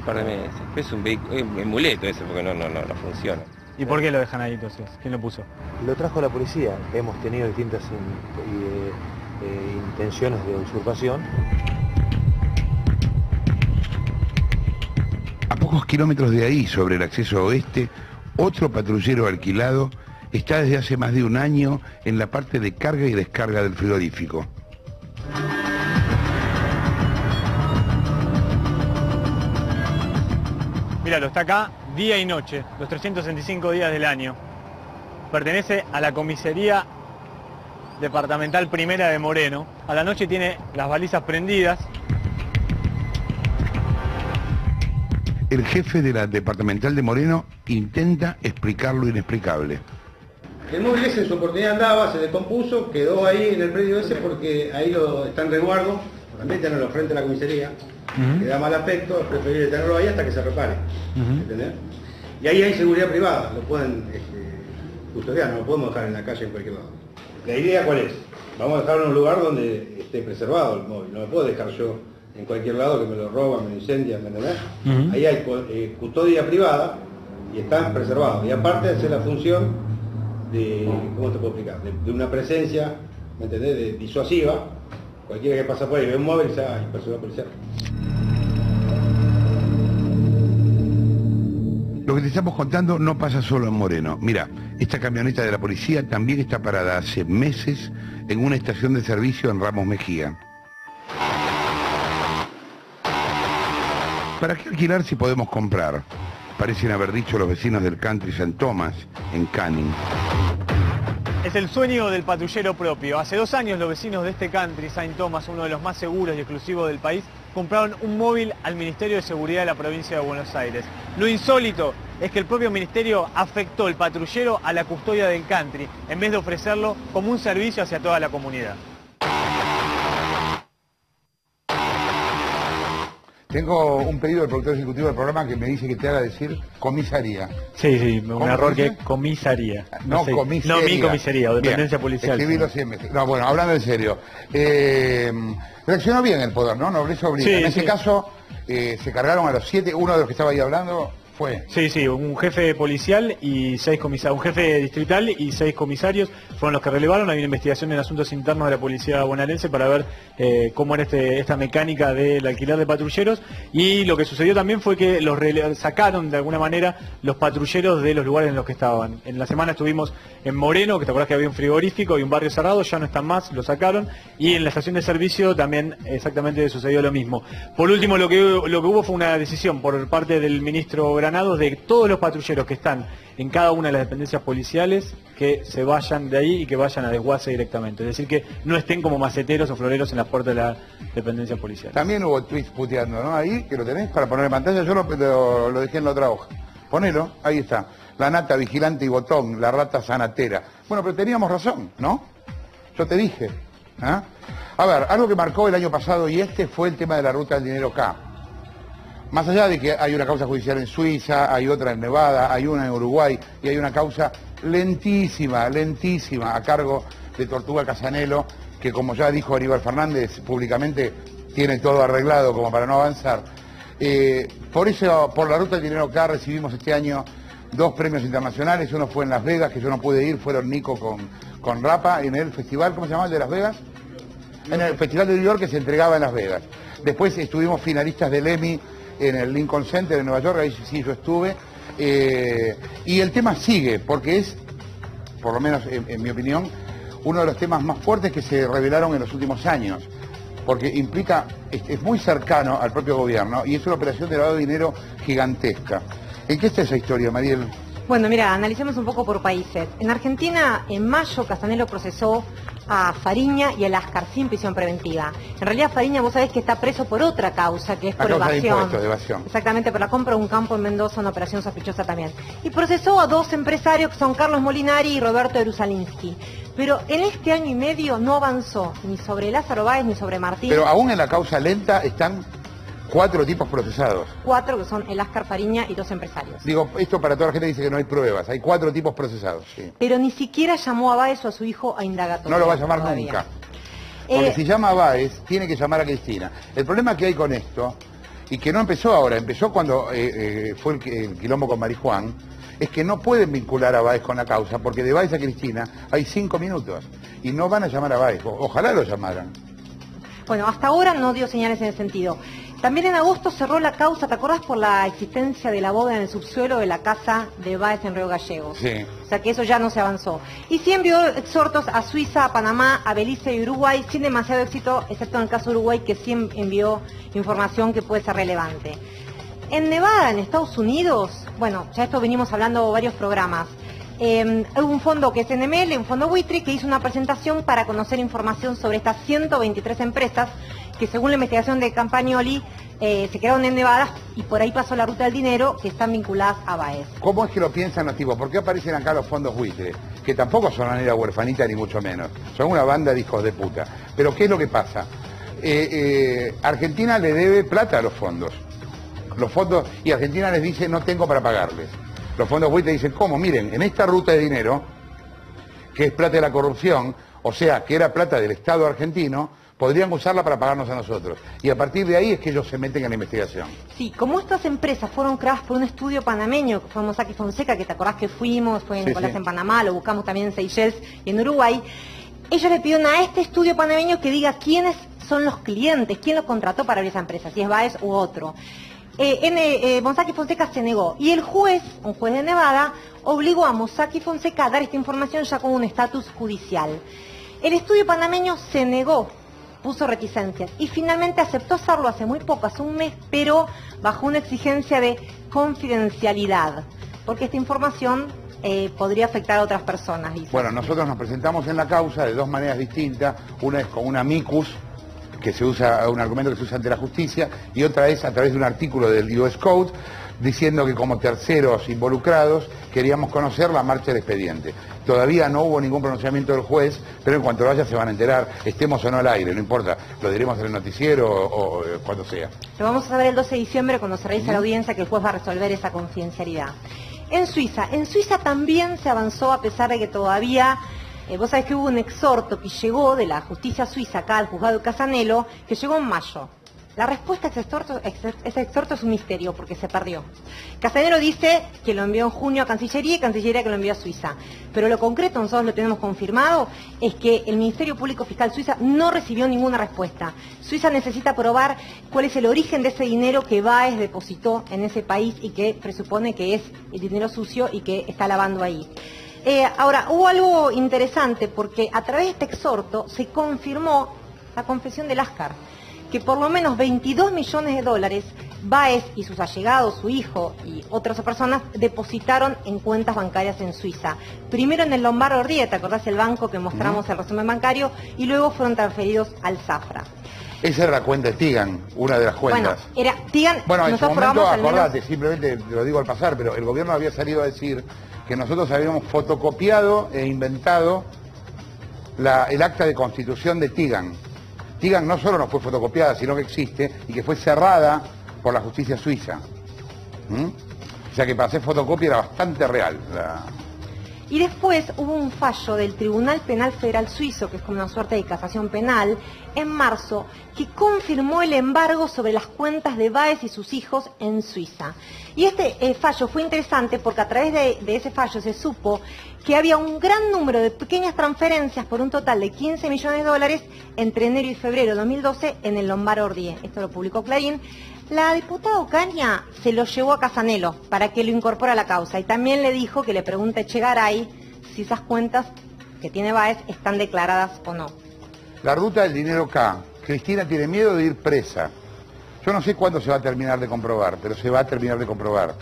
S23: Un par de meses. Es un vehículo, es muleto ese porque no, no, no, no funciona.
S3: ¿Y por qué lo dejan ahí entonces? ¿Quién lo puso?
S22: Lo trajo la policía. Hemos tenido distintas in- eh, eh, intenciones de usurpación.
S1: A pocos kilómetros de ahí, sobre el acceso oeste, otro patrullero alquilado está desde hace más de un año en la parte de carga y descarga del frigorífico.
S3: Míralo, está acá día y noche, los 365 días del año. Pertenece a la comisaría departamental primera de Moreno. A la noche tiene las balizas prendidas.
S1: El jefe de la departamental de Moreno intenta explicar lo inexplicable.
S24: El móvil ese en su oportunidad andaba, se descompuso, quedó ahí en el predio ese porque ahí lo está en resguardo, también tenerlo frente a la comisaría, que da mal aspecto, es preferible tenerlo ahí hasta que se repare. ¿entendés? Y ahí hay seguridad privada, lo pueden este, custodiar, no lo podemos dejar en la calle en cualquier lado. La idea cuál es? Vamos a dejarlo en un lugar donde esté preservado el móvil, no lo puedo dejar yo en cualquier lado que me lo roban, me lo incendian, ¿me entendés?
S3: Ujú.
S24: Ahí hay eh, custodia privada y están preservados. Y aparte hace la función de, ¿cómo te puedo explicar? De, de una presencia, ¿me entendés? De disuasiva. Cualquiera que pasa por ahí ve un móvil personal policial.
S1: Lo que te estamos contando no pasa solo en Moreno. Mira, esta camioneta de la policía también está parada hace meses en una estación de servicio en Ramos Mejía. ¿Para qué alquilar si podemos comprar? Parecen haber dicho los vecinos del country St. Thomas, en Canning.
S3: Es el sueño del patrullero propio. Hace dos años los vecinos de este country, Saint Thomas, uno de los más seguros y exclusivos del país, compraron un móvil al Ministerio de Seguridad de la provincia de Buenos Aires. Lo insólito es que el propio ministerio afectó el patrullero a la custodia del country, en vez de ofrecerlo como un servicio hacia toda la comunidad.
S1: Tengo un pedido del productor ejecutivo del programa que me dice que te haga decir comisaría.
S3: Sí, sí, un
S1: ¿Cómo
S3: error
S1: dice?
S3: que comisaría.
S1: No,
S3: sé.
S1: comisaría.
S3: No, mi comisaría o
S1: Bien,
S3: dependencia policial.
S1: escribilo siempre. No, bueno, hablando en serio. Eh, reaccionó bien el poder, ¿no? Nobleza obliga.
S3: Sí,
S1: en ese caso, eh, se cargaron a los siete, uno de los que estaba ahí hablando fue.
S3: Sí, sí, un jefe policial y seis comisarios, un jefe distrital y seis comisarios fueron los que relevaron. Hay una investigación en asuntos internos de la policía bonaerense para ver eh, cómo era este, esta mecánica del alquiler de patrulleros. Y lo que sucedió también fue que los sacaron de alguna manera los patrulleros de los lugares en los que estaban. En la semana estuvimos en Moreno, que te acuerdas que había un frigorífico y un barrio cerrado, ya no están más, lo sacaron. Y en la estación de servicio también exactamente sucedió lo mismo. Por último, lo que, lo que hubo fue una decisión por parte del ministro Granados de todos los patrulleros que están en cada una de las dependencias policiales que se vayan de ahí y que vayan a desguace directamente. Es decir, que no estén como maceteros o floreros en las puertas de la dependencia policial.
S1: También hubo tweets puteando, ¿no? Ahí, que lo tenés para poner en pantalla, yo lo dejé en la otra hoja. Ponelo, ahí está. La nata vigilante y botón, la rata sanatera. Bueno, pero teníamos razón, ¿no? Yo te dije. ¿ah? A ver, algo que marcó el año pasado y este fue el tema de la ruta del dinero K. Más allá de que hay una causa judicial en Suiza, hay otra en Nevada, hay una en Uruguay y hay una causa lentísima, lentísima a cargo de Tortuga Casanelo, que como ya dijo Aníbal Fernández públicamente, tiene todo arreglado como para no avanzar. Eh, por eso, por la ruta del dinero K recibimos este año dos premios internacionales, uno fue en Las Vegas, que yo no pude ir, fueron Nico con, con Rapa, en el festival, ¿cómo se llama de Las Vegas? En el Festival de New York que se entregaba en Las Vegas. Después estuvimos finalistas del Emmy en el Lincoln Center en Nueva York, ahí sí yo estuve. Eh, y el tema sigue, porque es, por lo menos en, mi opinión, uno de los temas más fuertes que se revelaron en los últimos años. Porque implica, es muy cercano al propio gobierno y es una operación de lavado de dinero gigantesca. ¿En qué está esa historia, Mariel?
S25: Bueno, mira, analicemos un poco por países. En Argentina, en mayo, Castanelo procesó a Fariña y a Lascar sin prisión preventiva. En realidad, Fariña, vos sabés que está preso por otra causa, que es por
S1: causa de
S25: evasión.
S1: impuestos, de evasión.
S25: Exactamente, por la compra de un campo en Mendoza, una operación sospechosa también. Y procesó a dos empresarios que son Carlos Molinari y Roberto Erusalinsky. Pero en este año y medio no avanzó ni sobre Lázaro Báez ni sobre Martín.
S1: Pero aún en la causa lenta están cuatro tipos procesados.
S25: Cuatro que son el Ascar Fariña y dos empresarios.
S1: Digo, esto para toda la gente dice que no hay pruebas. Hay cuatro tipos procesados. sí.
S25: Pero ni siquiera llamó a Báez o a su hijo a indagatoria.
S1: No lo va a llamar
S25: todavía.
S1: nunca. Porque
S25: Eh,
S1: si llama a Báez, tiene que llamar a Cristina. El problema que hay con esto, y que no empezó ahora, empezó cuando eh, eh, fue el, el quilombo con Marijuán, es que no pueden vincular a Báez con la causa, porque de Báez a Cristina hay cinco minutos. Y no van a llamar a Báez. O- ojalá lo llamaran.
S25: Bueno, hasta ahora no dio señales en ese sentido. También en agosto cerró la causa, ¿te acordás? Por la existencia de la boda en el subsuelo de la casa de Báez en Río Gallegos.
S1: Sí.
S25: O sea que eso ya no se avanzó. Y sí envió exhortos a Suiza, a Panamá, a Belice y Uruguay, sin demasiado éxito, excepto en el caso de Uruguay, que sí envió información que puede ser relevante. En Nevada, en Estados Unidos, bueno, ya esto venimos hablando varios programas. Eh, hay un fondo que es NML, un fondo buitre, que hizo una presentación para conocer información sobre estas 123 empresas que según la investigación de Campagnoli eh, se quedaron en Nevada y por ahí pasó la ruta del dinero que están vinculadas a Baez.
S1: ¿Cómo es que lo piensan los tipos? ¿Por qué aparecen acá los fondos buitres? Que tampoco son manera huerfanita ni mucho menos. Son una banda de hijos de puta. Pero ¿qué es lo que pasa? Eh, eh, Argentina le debe plata a los fondos. Los fondos, y Argentina les dice no tengo para pagarles. Los fondos buitres dicen, ¿cómo? Miren, en esta ruta de dinero, que es plata de la corrupción, o sea, que era plata del Estado argentino, podrían usarla para pagarnos a nosotros. Y a partir de ahí es que ellos se meten en la investigación.
S25: Sí, como estas empresas fueron creadas por un estudio panameño, que fue Mosaki Fonseca, que te acordás que fuimos, fue en
S1: Sí,
S25: en Panamá, lo buscamos también en Seychelles y en Uruguay, ellos le pidieron a este estudio panameño que diga quiénes son los clientes, quién los contrató para abrir esa empresa, si es Baez u otro. Eh, en, eh, eh, Mosaki Fonseca se negó y el juez, un juez de Nevada, obligó a Mosaki Fonseca a dar esta información ya con un estatus judicial. El estudio panameño se negó, puso reticencias y finalmente aceptó hacerlo hace muy poco, hace un mes, pero bajo una exigencia de confidencialidad, porque esta información eh, podría afectar a otras personas.
S1: Bueno, nosotros nos presentamos en la causa de dos maneras distintas. Una es con una amicus, que se usa, un argumento que se usa ante la justicia, y otra es a través de un artículo del US Code. Diciendo que como terceros involucrados queríamos conocer la marcha del expediente. Todavía no hubo ningún pronunciamiento del juez, pero en cuanto lo haya se van a enterar, estemos o no al aire, no importa, lo diremos en el noticiero o, o, eh, cuando sea.
S25: Lo vamos a saber el 12 de diciembre cuando se realice la audiencia que el juez va a resolver esa confidencialidad. En Suiza, en Suiza también se avanzó a pesar de que todavía eh, vos sabés que hubo un exhorto que llegó de la justicia suiza acá al juzgado de Casanelo, que llegó en mayo. La respuesta a ese exhorto, es un misterio porque se perdió. Casanelo dice que lo envió en junio a Cancillería y Cancillería que lo envió a Suiza. Pero lo concreto, nosotros lo tenemos confirmado, es que el Ministerio Público Fiscal Suiza no recibió ninguna respuesta. Suiza necesita probar cuál es el origen de ese dinero que Baez depositó en ese país y que presupone que es el dinero sucio y que está lavando ahí. Eh, ahora, hubo algo interesante porque a través de este exhorto se confirmó la confesión del Ascar que por lo menos 22 millones de dólares Baez y sus allegados, su hijo y otras personas depositaron en cuentas bancarias en Suiza. Primero en el Lombardo Ría, ¿te acordás el banco que mostramos el resumen bancario? Y luego fueron transferidos al Zafra.
S1: Esa era la cuenta de Tigan, una de las cuentas.
S25: Bueno, era Tigan,
S1: bueno en momento, acordate,
S25: menos...
S1: simplemente te lo digo al pasar, pero el gobierno había salido a decir que nosotros habíamos fotocopiado e inventado la, el acta de constitución de Tigan digan no solo no fue fotocopiada, sino que existe y que fue cerrada por la justicia suiza. ¿Mm? O sea que para hacer fotocopia era bastante real.
S25: Y después hubo un fallo del Tribunal Penal Federal Suizo, que es como una suerte de casación penal, en marzo, que confirmó el embargo sobre las cuentas de Baez y sus hijos en Suiza. Y este eh, fallo fue interesante porque a través de, ese fallo se supo que había un gran número de pequeñas transferencias por un total de 15 millones de dólares entre enero y febrero de 2012 en el Lombard Ordie. Esto lo publicó Clarín. La diputada Ocaña se lo llevó a Casanelo para que lo incorpore a la causa y también le dijo que le pregunte a Echegaray si esas cuentas que tiene Baez están declaradas o no.
S1: La ruta del dinero K. Cristina tiene miedo de ir presa. Yo no sé cuándo se va a terminar de comprobar, pero se va a terminar de comprobar.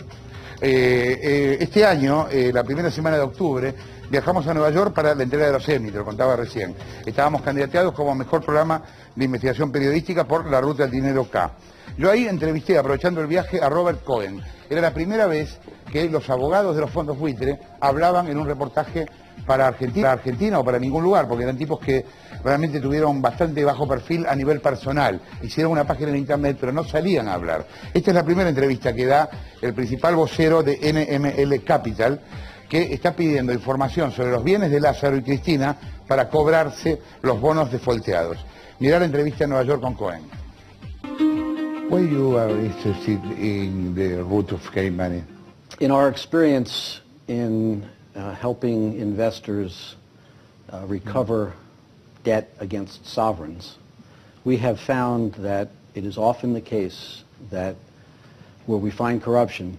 S1: Eh, eh, este año, eh, la primera semana de octubre, viajamos a Nueva York para la entrega de los Emmy, te lo contaba recién. Estábamos candidateados como mejor programa de investigación periodística por la Ruta del Dinero K. Yo ahí entrevisté, aprovechando el viaje, a Robert Cohen. Era la primera vez que los abogados de los fondos buitre hablaban en un reportaje para Argentina, o para ningún lugar, porque eran tipos que realmente tuvieron bastante bajo perfil a nivel personal. Hicieron una página en internet, pero no salían a hablar. Esta es la primera entrevista que da el principal vocero de NML Capital, que está pidiendo información sobre los bienes de Lázaro y Cristina para cobrarse los bonos defolteados. Mirá la entrevista en Nueva York con Cohen.
S26: Why you are interested in the root of money?
S27: In our experience in uh, helping investors uh, recover debt against sovereigns, we have found that it is often the case that where we find corruption,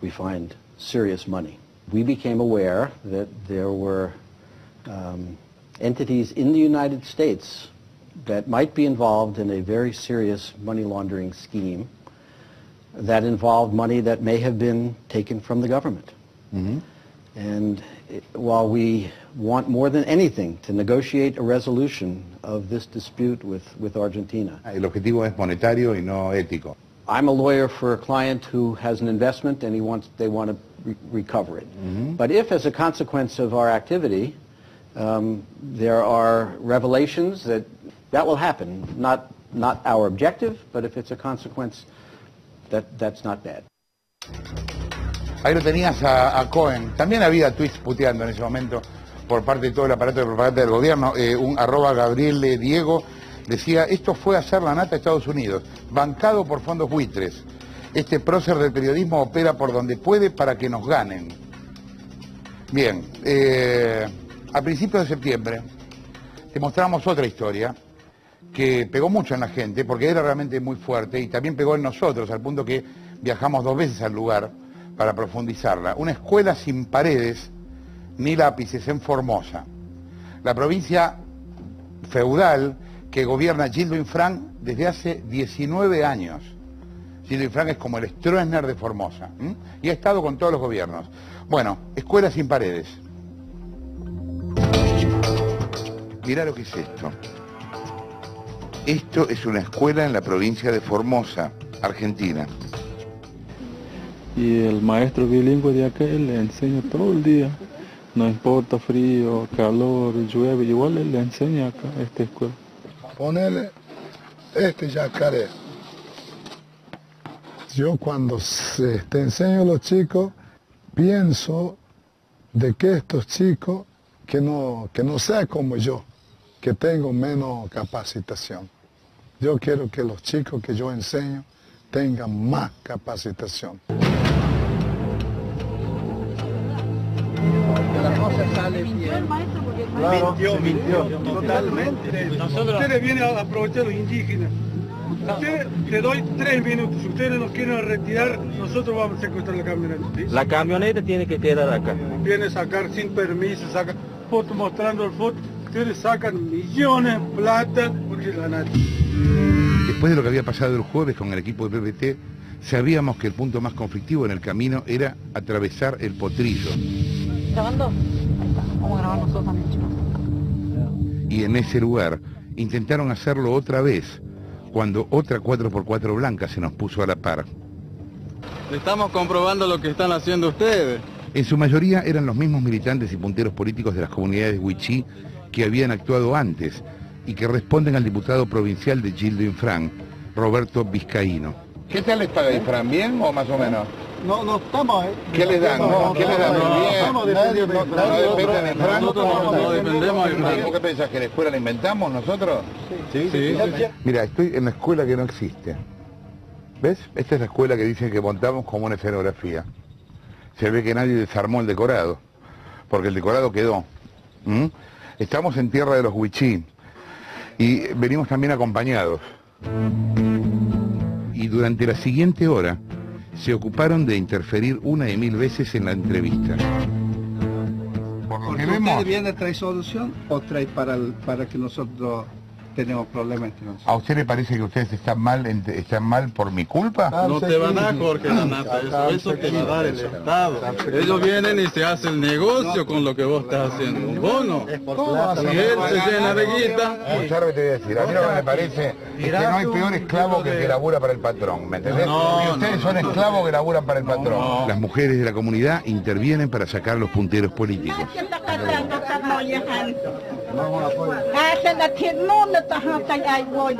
S27: we find serious money. We became aware that there were um, entities in the United States that might be involved in a very serious money laundering scheme that involved money that may have been taken from the government. Mm -hmm. And it, while we want more than anything to negotiate a resolution of this dispute with, with Argentina.
S1: El objetivo es monetario y no ético.
S27: I'm a lawyer for a client who has an investment and he wants, they want to re recover it. Mm -hmm. But if, as a consequence of our activity, um, there are revelations that that will happen, not, not our objective, but if it's a consequence, that, that's not bad.
S1: Ahí lo tenías a, Cohen. También había tweets puteando en ese momento por parte de todo el aparato de propaganda del gobierno. Eh, un arroba Gabriel Diego decía, esto fue hacer la nata a Estados Unidos, bancado por fondos buitres. Este prócer del periodismo opera por donde puede para que nos ganen. Bien, eh, a principios de septiembre te mostramos otra historia que pegó mucho en la gente porque era realmente muy fuerte y también pegó en nosotros al punto que viajamos dos veces al lugar para profundizarla. Una escuela sin paredes ni lápices en Formosa. La provincia feudal que gobierna Gildo Infran desde hace 19 años. Gildo Infran es como el Stroessner de Formosa y ha estado con todos los gobiernos. Bueno, escuela sin paredes. Mirá lo que es esto. Esto es una escuela en la provincia de Formosa, Argentina.
S17: y el maestro bilingüe de aquel le enseña todo el día. No importa frío, calor, llueve, igual él le enseña acá a esta escuela.
S28: Ponele este yacaré. Yo cuando se- te enseño a los chicos, pienso de que estos chicos que no, que no sean como yo, que tengo menos capacitación. Yo quiero que los chicos que yo enseño tengan más capacitación.
S24: La cosa sale bien.
S29: Claro,
S24: mintió, mintió,
S29: mintió.
S24: totalmente.
S29: Nosotros-
S24: Ustedes vienen a aprovechar los indígenas. Ustedes, te doy tres minutos. Si ustedes nos quieren retirar, nosotros vamos a secuestrar la camioneta. ¿sí?
S29: La camioneta tiene que quedar acá.
S24: Viene a sacar sin permiso, saca fotos mostrando el foto. Ustedes sacan millones de plata porque la.
S1: Después de lo que había pasado el jueves con el equipo de PPT, sabíamos que el punto más conflictivo en el camino era atravesar el potrillo.
S25: ¿Grabando? Ahí está. Vamos a grabar nosotros también, chicos.
S1: Y en ese lugar intentaron hacerlo otra vez, cuando otra 4x4 blanca se nos puso a la par.
S29: Estamos comprobando lo que están haciendo ustedes.
S1: En su mayoría eran los mismos militantes y punteros políticos de las comunidades Huichí que habían actuado antes y que responden al diputado provincial de Gildo Infran, Roberto Vizcaíno.
S20: ¿Qué tal les paga Infran? ¿Bien o más o menos?
S28: No, no estamos... eh,
S20: ¿Qué les dan?
S28: no,
S20: ¿Qué
S28: no,
S20: les dan?
S28: no, no,
S20: Bien.
S28: estamos dependiendo de
S20: ¿No
S28: Infran.
S20: dependen de Infran?
S29: Nosotros no- no dependemos de Infran.
S20: ¿Por qué pensás que la escuela la inventamos nosotros?
S29: Sí, sí.
S1: Mira, estoy en la escuela que no existe. ¿Ves? Esta es la escuela que dicen que montamos como una escenografía. Se ve que nadie desarmó el decorado, porque el decorado quedó. ¿Mm? Estamos en tierra de los Huichí y venimos también acompañados. Y durante la siguiente hora se ocuparon de interferir una y mil veces en la entrevista. Por lo
S24: Porque
S1: que vemos,
S24: ustedes vienen a traer solución o trae para, el- para que nosotros tenemos problemas entre nosotros.
S1: ¿a usted le parece que ustedes están mal, están mal por mi culpa?
S29: No te van a dar, Jorge, la nata. Eso, eso te va a dar el Estado. Ellos vienen y se hacen negocio con lo que vos estás haciendo. Un bono. Si él se llena de guita,
S1: te voy a decir. A mí lo que me parece es que no hay peor esclavo que el que labura para el patrón, ¿me entendés?
S29: No,
S1: y ustedes son esclavos que laburan para el patrón. Las mujeres de la comunidad intervienen para sacar los punteros políticos.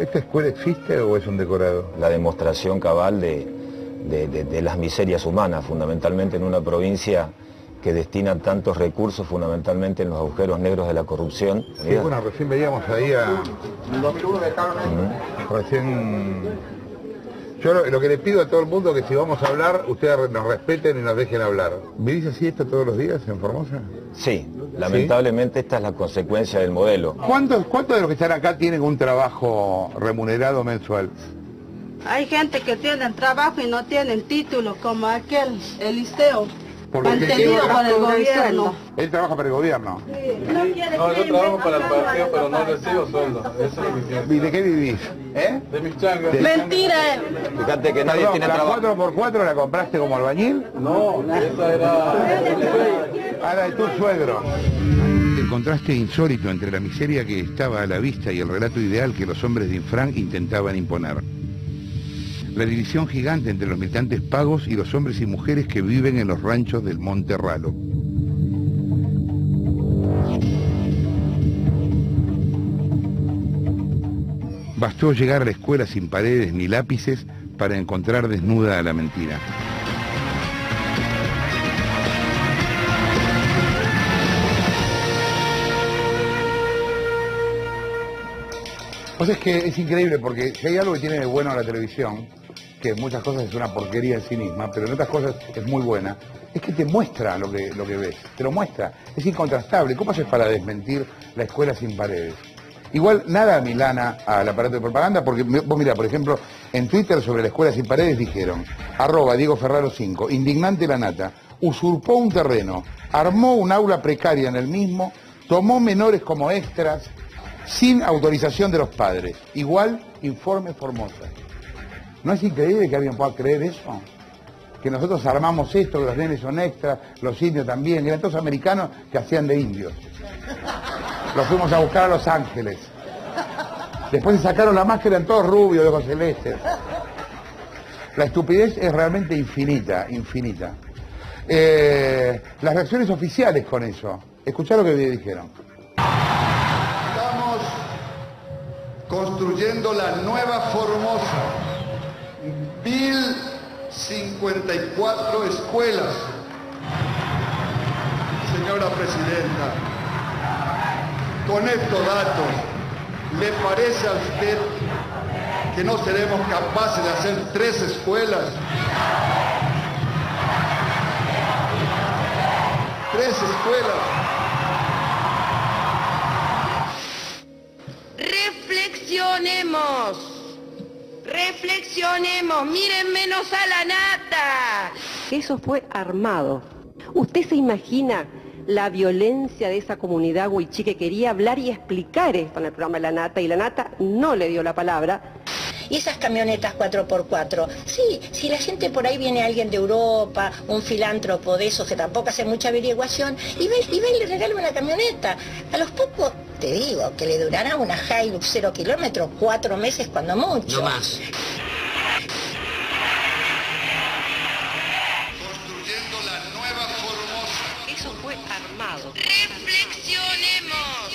S1: ¿Esta escuela existe o es un decorado?
S30: la demostración cabal de, de- de- de las miserias humanas, fundamentalmente en una provincia que destina tantos recursos fundamentalmente en los agujeros negros de la corrupción.
S1: Sí, bueno, recién veíamos ahí a... Recién... Yo lo, lo que le pido a todo el mundo es que si vamos a hablar, ustedes nos respeten y nos dejen hablar. ¿Vivís así esto todos los días en Formosa?
S30: Sí, lamentablemente esta es la consecuencia del modelo.
S1: ¿Cuántos, ¿Cuántos de los que están acá tienen un trabajo remunerado mensual?
S31: Hay gente que tienen trabajo y no tienen título, como aquel, Eliseo,
S1: Porque
S31: mantenido por el gobierno.
S1: Él trabaja para el gobierno.
S31: No,
S29: yo trabajo para el partido, pero no recibo sueldo. Eso es lo que quiero.
S1: ¿Y de qué vivís? ¿Eh?
S29: De mis changas.
S31: Mentira.
S30: Fíjate que nadie
S1: Perdón,
S30: tiene
S1: ¿La
S30: trabajo.
S1: 4x4 la compraste como albañil?
S29: No, esa era...
S1: Ahora de tu suegro. El contraste insólito entre la miseria que estaba a la vista y el relato ideal que los hombres de Infran intentaban imponer. La división gigante entre los militantes pagos y los hombres y mujeres que viven en los ranchos del Monte Ralo. Bastó llegar a la escuela sin paredes ni lápices para encontrar desnuda a la mentira. Sea, es que es increíble porque si hay algo que tiene de bueno la televisión, que en muchas cosas es una porquería en sí misma, pero en otras cosas es muy buena, es que te muestra lo que, lo que ves, te lo muestra, es incontrastable. ¿Cómo haces para desmentir la escuela sin paredes? Igual nada milana al aparato de propaganda, porque vos mirá, por ejemplo, en Twitter sobre la escuela sin paredes dijeron, arroba Diego Ferraro 5, indignante la nata, usurpó un terreno, armó un aula precaria en el mismo, tomó menores como extras, sin autorización de los padres. Igual, informe Formosa. ¿No es increíble que alguien pueda creer eso? Que nosotros armamos esto, que los nenes son extras, los indios también, eran todos americanos que hacían de indios. Los fuimos a buscar a Los Ángeles. Después se sacaron la máscara, eran todos rubios, de ojos celestes. La estupidez es realmente infinita, infinita. Eh, las reacciones oficiales con eso. Escuchá lo que me dijeron.
S32: Estamos construyendo la nueva Formosa. 1054 escuelas. Señora Presidenta, con estos datos, ¿le parece a usted que no seremos capaces de hacer tres escuelas? Tres escuelas.
S33: Reflexionemos. Reflexionemos. Miren menos a la nata.
S34: Eso fue armado. ¿Usted se imagina la violencia de esa comunidad huichí que quería hablar y explicar esto en el programa de la Nata y la Nata no le dio la palabra?
S33: Y esas camionetas 4x4, sí, si la gente por ahí viene alguien de Europa, un filántropo de esos que tampoco hace mucha averiguación, y ve y, ve y le regala una camioneta. A los pocos, te digo, que le durará una Hilux 0 kilómetros, cuatro meses cuando mucho.
S35: No más.
S34: Eso fue armado.
S33: Reflexionemos.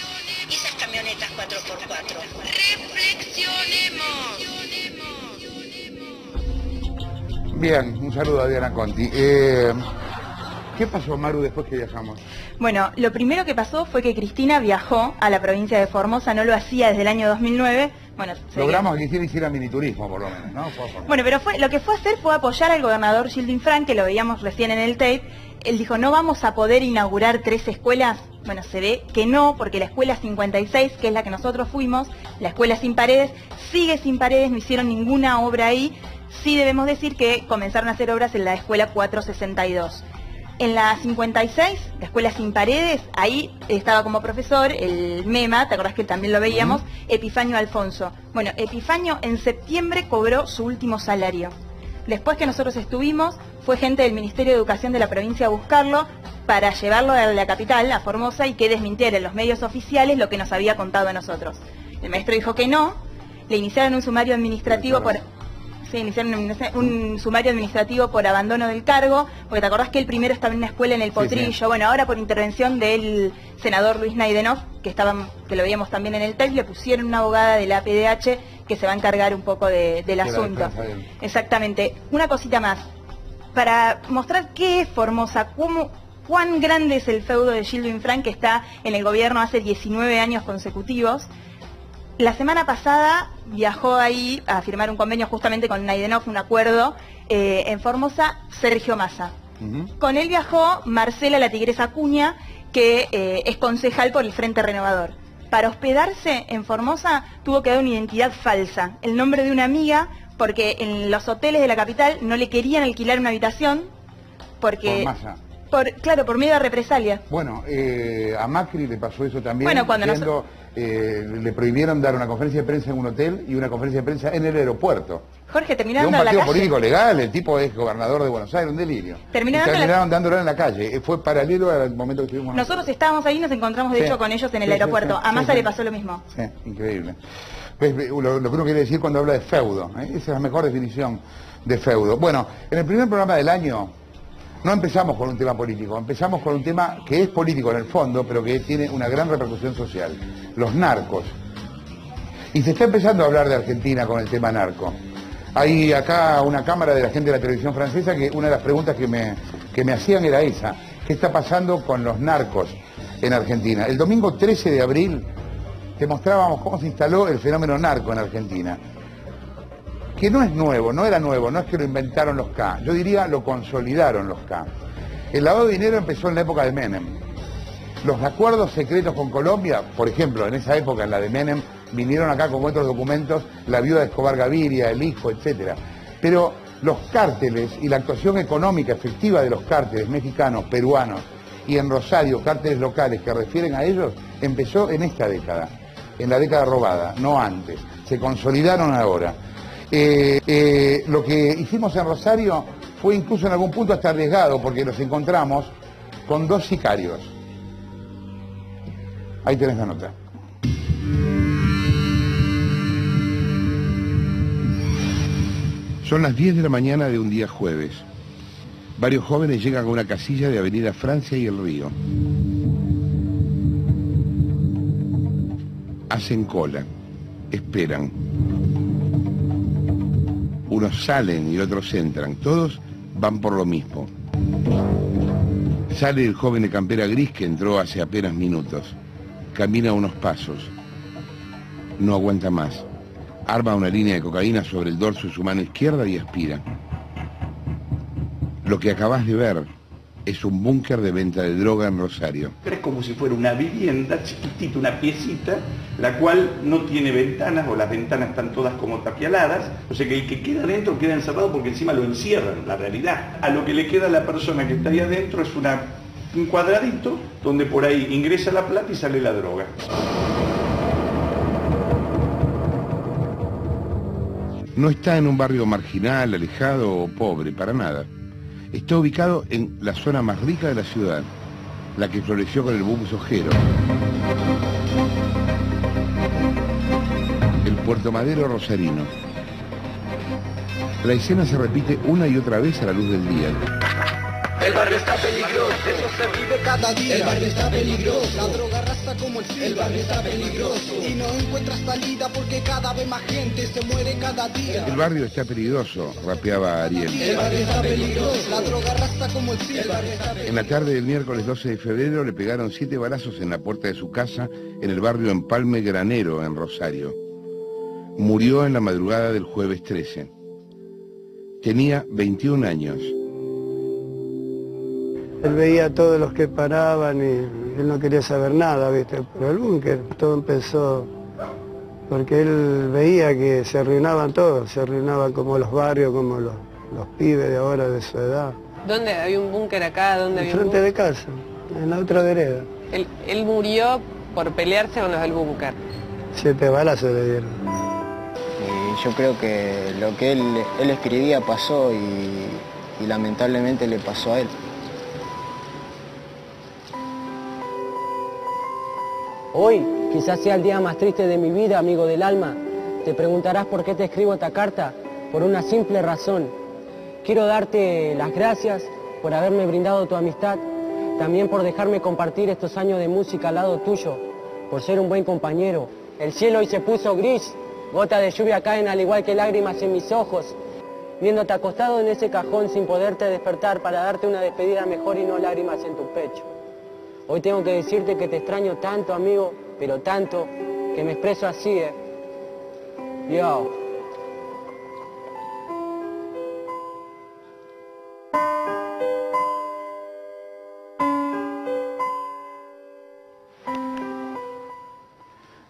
S33: Y esas camionetas 4x4. Reflexionemos.
S1: Bien, un saludo a Diana Conti. Eh, ¿Qué pasó, Maru, después que viajamos?
S36: Bueno, lo primero que pasó fue que Cristina viajó a la provincia de Formosa, no lo hacía desde el año 2009. Bueno,
S1: Logramos que Cristina hiciera miniturismo, por lo menos, ¿no? Fue
S36: Bueno, pero fue, lo que fue a hacer fue apoyar al gobernador Gilding Frank, que lo veíamos recién en el tape. Él dijo, no vamos a poder inaugurar tres escuelas. Bueno, se ve que no, porque la escuela 56, que es la que nosotros fuimos, la escuela sin paredes, sigue sin paredes, no hicieron ninguna obra ahí. Sí debemos decir que comenzaron a hacer obras en la escuela 462. En la 56, la escuela sin paredes, ahí estaba como profesor el MEMA, ¿te acordás que también lo veíamos? Epifanio Alfonso. Bueno, Epifanio en septiembre cobró su último salario. Después que nosotros estuvimos, fue gente del Ministerio de Educación de la provincia a buscarlo para llevarlo a la capital, a Formosa, y que desmintiera en los medios oficiales lo que nos había contado a nosotros. El maestro dijo que no, le iniciaron un sumario administrativo por... Sí, iniciaron un, un sumario administrativo por abandono del cargo, porque te acordás que el primero estaba en una escuela en el Potrillo,
S1: sí.
S36: bueno, ahora por intervención del senador Luis Naidenov, que estaban, que lo veíamos también en el TEC, le pusieron una abogada de la APDH que se va a encargar un poco de- del
S1: de
S36: asunto.
S1: él.
S36: Exactamente. Una cosita más. Para mostrar qué es Formosa, cómo, cuán grande es el feudo de Gildo Frank que está en el gobierno hace 19 años consecutivos. La semana pasada viajó ahí a firmar un convenio justamente con Naidenov, un acuerdo eh, en Formosa, Sergio Massa. Con él viajó Marcela la Tigresa Acuña, que eh, es concejal por el Frente Renovador. Para hospedarse en Formosa tuvo que dar una identidad falsa, el nombre de una amiga, porque en los hoteles de la capital no le querían alquilar una habitación, porque...
S1: Por Massa.
S36: por- claro, por miedo a represalia.
S1: Bueno, eh, a Macri le pasó eso también.
S36: Bueno, cuando nos-
S1: siendo, eh, le prohibieron dar una conferencia de prensa en un hotel y una conferencia de prensa en el aeropuerto.
S36: Jorge,
S1: De
S36: terminaron
S1: un
S36: en la
S1: partido
S36: calle.
S1: político legal, el tipo es gobernador de Buenos Aires, un delirio. Y
S36: dando la-
S1: terminaron dándolo en la calle. Eh, Fue paralelo al momento que estuvimos
S36: Nosotros estábamos ahí y nos encontramos de
S1: Sí.
S36: hecho con ellos en el
S1: Sí,
S36: aeropuerto.
S1: sí,
S36: a Massa le pasó lo mismo.
S1: Sí, increíble. Pues, Lo, lo que uno quiere decir cuando habla de feudo, ¿eh? esa es la mejor definición de feudo. Bueno, en el primer programa del año no empezamos con un tema político, empezamos con un tema que es político en el fondo, pero que tiene una gran repercusión social, los narcos. Y se está empezando a hablar de Argentina con el tema narco. Hay acá una cámara de la gente de la televisión francesa que una de las preguntas que me, que me hacían era esa, ¿qué está pasando con los narcos en Argentina? El domingo 13 de abril te mostrábamos cómo se instaló el fenómeno narco en Argentina. Que no es nuevo, no era nuevo, no es que lo inventaron los K, yo diría lo consolidaron los K. El lavado de dinero empezó en la época de Menem. Los acuerdos secretos con Colombia, por ejemplo, en esa época, en la de Menem, vinieron acá con otros documentos, la viuda de Escobar Gaviria, el hijo, etcétera. Pero los cárteles y la actuación económica efectiva de los cárteles mexicanos, peruanos y en Rosario, cárteles locales que refieren a ellos, empezó en esta década, en la década robada, no antes. Se consolidaron ahora. Eh, eh, lo que hicimos en Rosario fue incluso en algún punto hasta arriesgado, porque nos encontramos con dos sicarios. Ahí tenés la nota. Son las 10 de la mañana de un día jueves. Varios jóvenes llegan a una casilla de Avenida Francia y el Río. Hacen cola, esperan. Unos salen y otros entran. Todos van por lo mismo. Sale el joven de campera gris que entró hace apenas minutos. Camina unos pasos. No aguanta más. Arma una línea de cocaína sobre el dorso de su mano izquierda y aspira. Lo que acabas de ver es un búnker de venta de droga en Rosario.
S37: Es como si fuera una vivienda chiquitita, una piecita, la cual no tiene ventanas o las ventanas están todas como tapialadas, o sea que el que queda adentro queda encerrado porque encima lo encierran, la realidad. A lo que le queda a la persona que está ahí adentro es una, un cuadradito donde por ahí ingresa la plata y sale la droga.
S1: No está en un barrio marginal, alejado o pobre, para nada. Está ubicado en la zona más rica de la ciudad, la que floreció con el boom sojero. El Puerto Madero rosarino. La escena se repite una y otra vez a la luz del día.
S38: El barrio está peligroso, eso se vive cada día. El barrio está peligroso, como el cielo. El barrio está peligroso y no encuentras salida porque cada vez más gente se muere cada día.
S1: El barrio está peligroso, rapeaba Ariel.
S38: El barrio está peligroso, la droga arrasa como el cielo.
S1: En la tarde del miércoles 12 de febrero le pegaron siete balazos en la puerta de su casa en el barrio Empalme Granero, en Rosario. Murió en la madrugada del jueves 13. Tenía 21 años.
S39: Él veía a todos los que paraban y él no quería saber nada, ¿viste? Pero el búnker, todo empezó porque él veía que se arruinaban todos, se arruinaban como los barrios, como los, los pibes de ahora de su edad.
S35: ¿Dónde había un búnker acá? ¿Dónde había un
S39: Enfrente
S35: búnker?
S39: de casa, en la otra vereda.
S35: Él, él murió por pelearse con los del búnker.
S39: Siete balazos le dieron.
S27: Y yo creo que lo que él, él escribía pasó y, y lamentablemente le pasó a él.
S40: Hoy quizás sea el día más triste de mi vida, amigo del alma. Te preguntarás por qué te escribo esta carta. Por una simple razón. Quiero darte las gracias por haberme brindado tu amistad, también por dejarme compartir estos años de música al lado tuyo, por ser un buen compañero. El cielo hoy se puso gris, gotas de lluvia caen al igual que lágrimas en mis ojos, viéndote acostado en ese cajón sin poderte despertar para darte una despedida mejor y no lágrimas en tu pecho. Hoy tengo que decirte que te extraño tanto, amigo, pero tanto, que me expreso así, eh. Yo.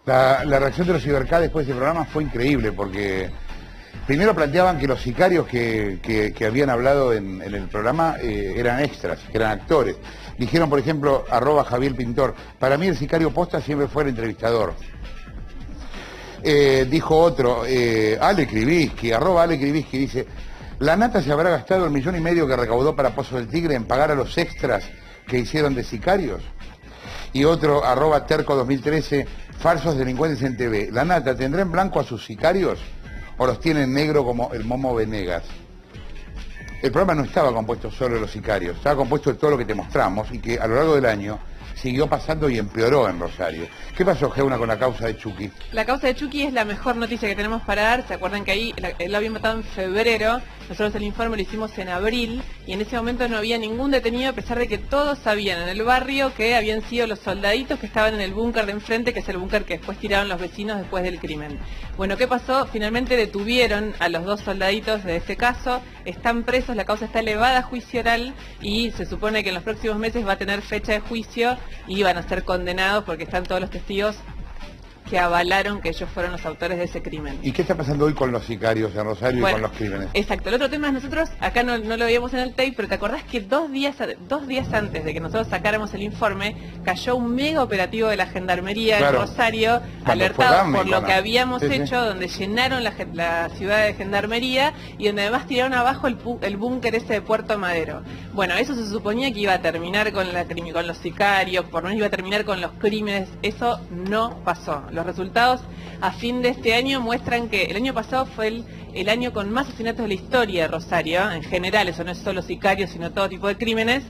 S1: La, reacción de los Cibercá después de ese programa fue increíble porque primero planteaban que los sicarios que, habían hablado en, el programa eh, eran extras, eran actores. Dijeron, por ejemplo, arroba Javier Pintor, para mí el sicario posta siempre fue el entrevistador. Eh, dijo otro, eh, Ale Kribisky, arroba Ale dice, la nata se habrá gastado el millón y medio que recaudó para Pozo del Tigre en pagar a los extras que hicieron de sicarios. Y otro, arroba terco 2013, falsos delincuentes en TV. ¿La nata tendrá en blanco a sus sicarios o los tiene en negro como el Momo Venegas? El programa no estaba compuesto solo de los sicarios, estaba compuesto de todo lo que te mostramos y que a lo largo del año siguió pasando y empeoró en Rosario. ¿Qué pasó, Geuna, con la causa de Chucky?
S41: La causa de Chucky es la mejor noticia que tenemos para dar. ¿Se acuerdan que ahí lo había matado en febrero? Nosotros el informe lo hicimos en abril y en ese momento no había ningún detenido a pesar de que todos sabían en el barrio que habían sido los soldaditos que estaban en el búnker de enfrente, que es el búnker que después tiraron los vecinos después del crimen. Bueno, ¿qué pasó? Finalmente detuvieron a los dos soldaditos de ese caso, están presos, la causa está elevada a juicio oral y se supone que en los próximos meses va a tener fecha de juicio y van a ser condenados porque están todos los testigos que avalaron que ellos fueron los autores de ese crimen.
S1: ¿Y qué está pasando hoy con los sicarios en Rosario
S41: Bueno,
S1: y con los crímenes?
S41: Exacto, el otro tema es nosotros, acá no, no lo veíamos en el tape, pero ¿te acordás que dos días, dos días antes de que nosotros sacáramos el informe, cayó un mega operativo de la Gendarmería
S1: Claro.
S41: en Rosario,
S1: Cuando
S41: alertados
S1: fue
S41: por lo que habíamos
S1: Sí, sí.
S41: hecho, donde llenaron la, ciudad de Gendarmería y donde además tiraron abajo el, búnker ese de Puerto Madero. Bueno, eso se suponía que iba a terminar con, la, crimi- con los sicarios, por no iba a terminar con los crímenes, eso no pasó. Los resultados a fin de este año muestran que el año pasado fue el, año con más asesinatos de la historia de Rosario, en general, eso no es solo sicarios, sino todo tipo de crímenes.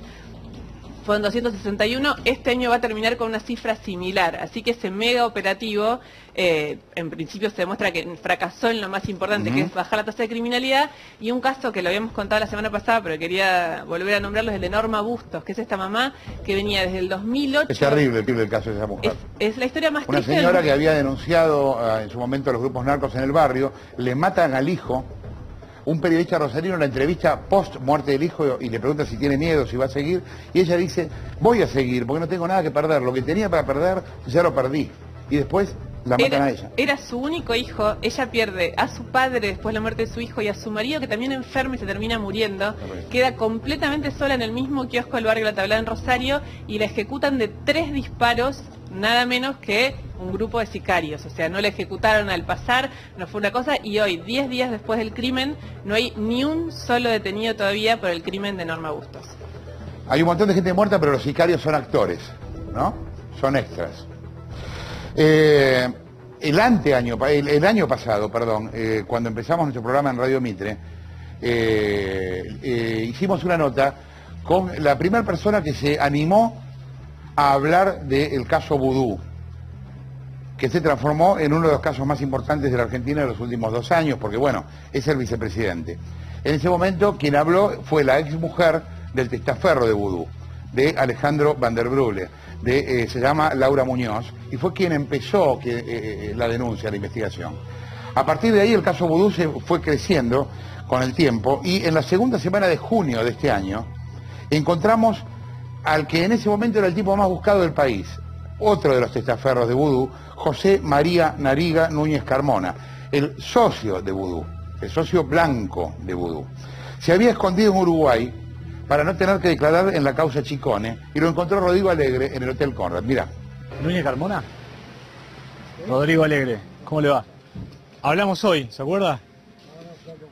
S41: Fueron 261, este año va a terminar con una cifra similar, así que ese mega operativo, eh, en principio se demuestra que fracasó en lo más importante, que es bajar la tasa de criminalidad, y un caso que lo habíamos contado la semana pasada, pero quería volver a nombrarlo, es el de Norma Bustos, que es esta mamá que venía desde el 2008...
S1: Es terrible, terrible el caso de esa mujer.
S41: Es la historia más
S1: Una
S41: triste
S1: señora que había denunciado ah, en su momento a los grupos narcos en el barrio, le matan al hijo, un periodista rosarino la entrevista post muerte del hijo y le pregunta si tiene miedo, si va a seguir, y ella dice, voy a seguir porque no tengo nada que perder, lo que tenía para perder ya lo perdí. Y después la matan
S41: Era,
S1: a ella.
S41: era su único hijo, ella pierde a su padre después de la muerte de su hijo y a su marido que también enferma y se termina muriendo. Queda completamente sola en el mismo kiosco del barrio La Tablada en Rosario y la ejecutan de tres disparos, nada menos que un grupo de sicarios. O sea, no la ejecutaron al pasar, no fue una cosa y hoy, 10 días después del crimen, no hay ni un solo detenido todavía por el crimen de Norma Bustos.
S1: Hay un montón de gente muerta, pero los sicarios son actores, ¿no? Son extras. Eh, el el, año pasado, perdón, eh, cuando empezamos nuestro programa en Radio Mitre, eh, hicimos una nota con la primera persona que se animó a hablar del caso Vudú, que se transformó en uno de los casos más importantes de la Argentina en los últimos dos años, porque bueno, es el vicepresidente. En ese momento quien habló fue la ex mujer del testaferro de Vudú, de Alejandro Van der Brule, de, eh, se llama Laura Muñoz, y fue quien empezó que, eh, eh, la denuncia, la investigación. A partir de ahí el caso Vudú se fue creciendo con el tiempo y en la segunda semana de junio de este año encontramos al que en ese momento era el tipo más buscado del país, otro de los testaferros de Vudú, José María Nariga Núñez Carmona, el socio de Vudú, el socio blanco de Vudú. Se había escondido en Uruguay para no tener que declarar en la causa Chicone y lo encontró Rodrigo Alegre en el Hotel Conrad. Mira,
S3: Núñez Carmona. Rodrigo Alegre, ¿cómo le va? Hablamos hoy, ¿se acuerda?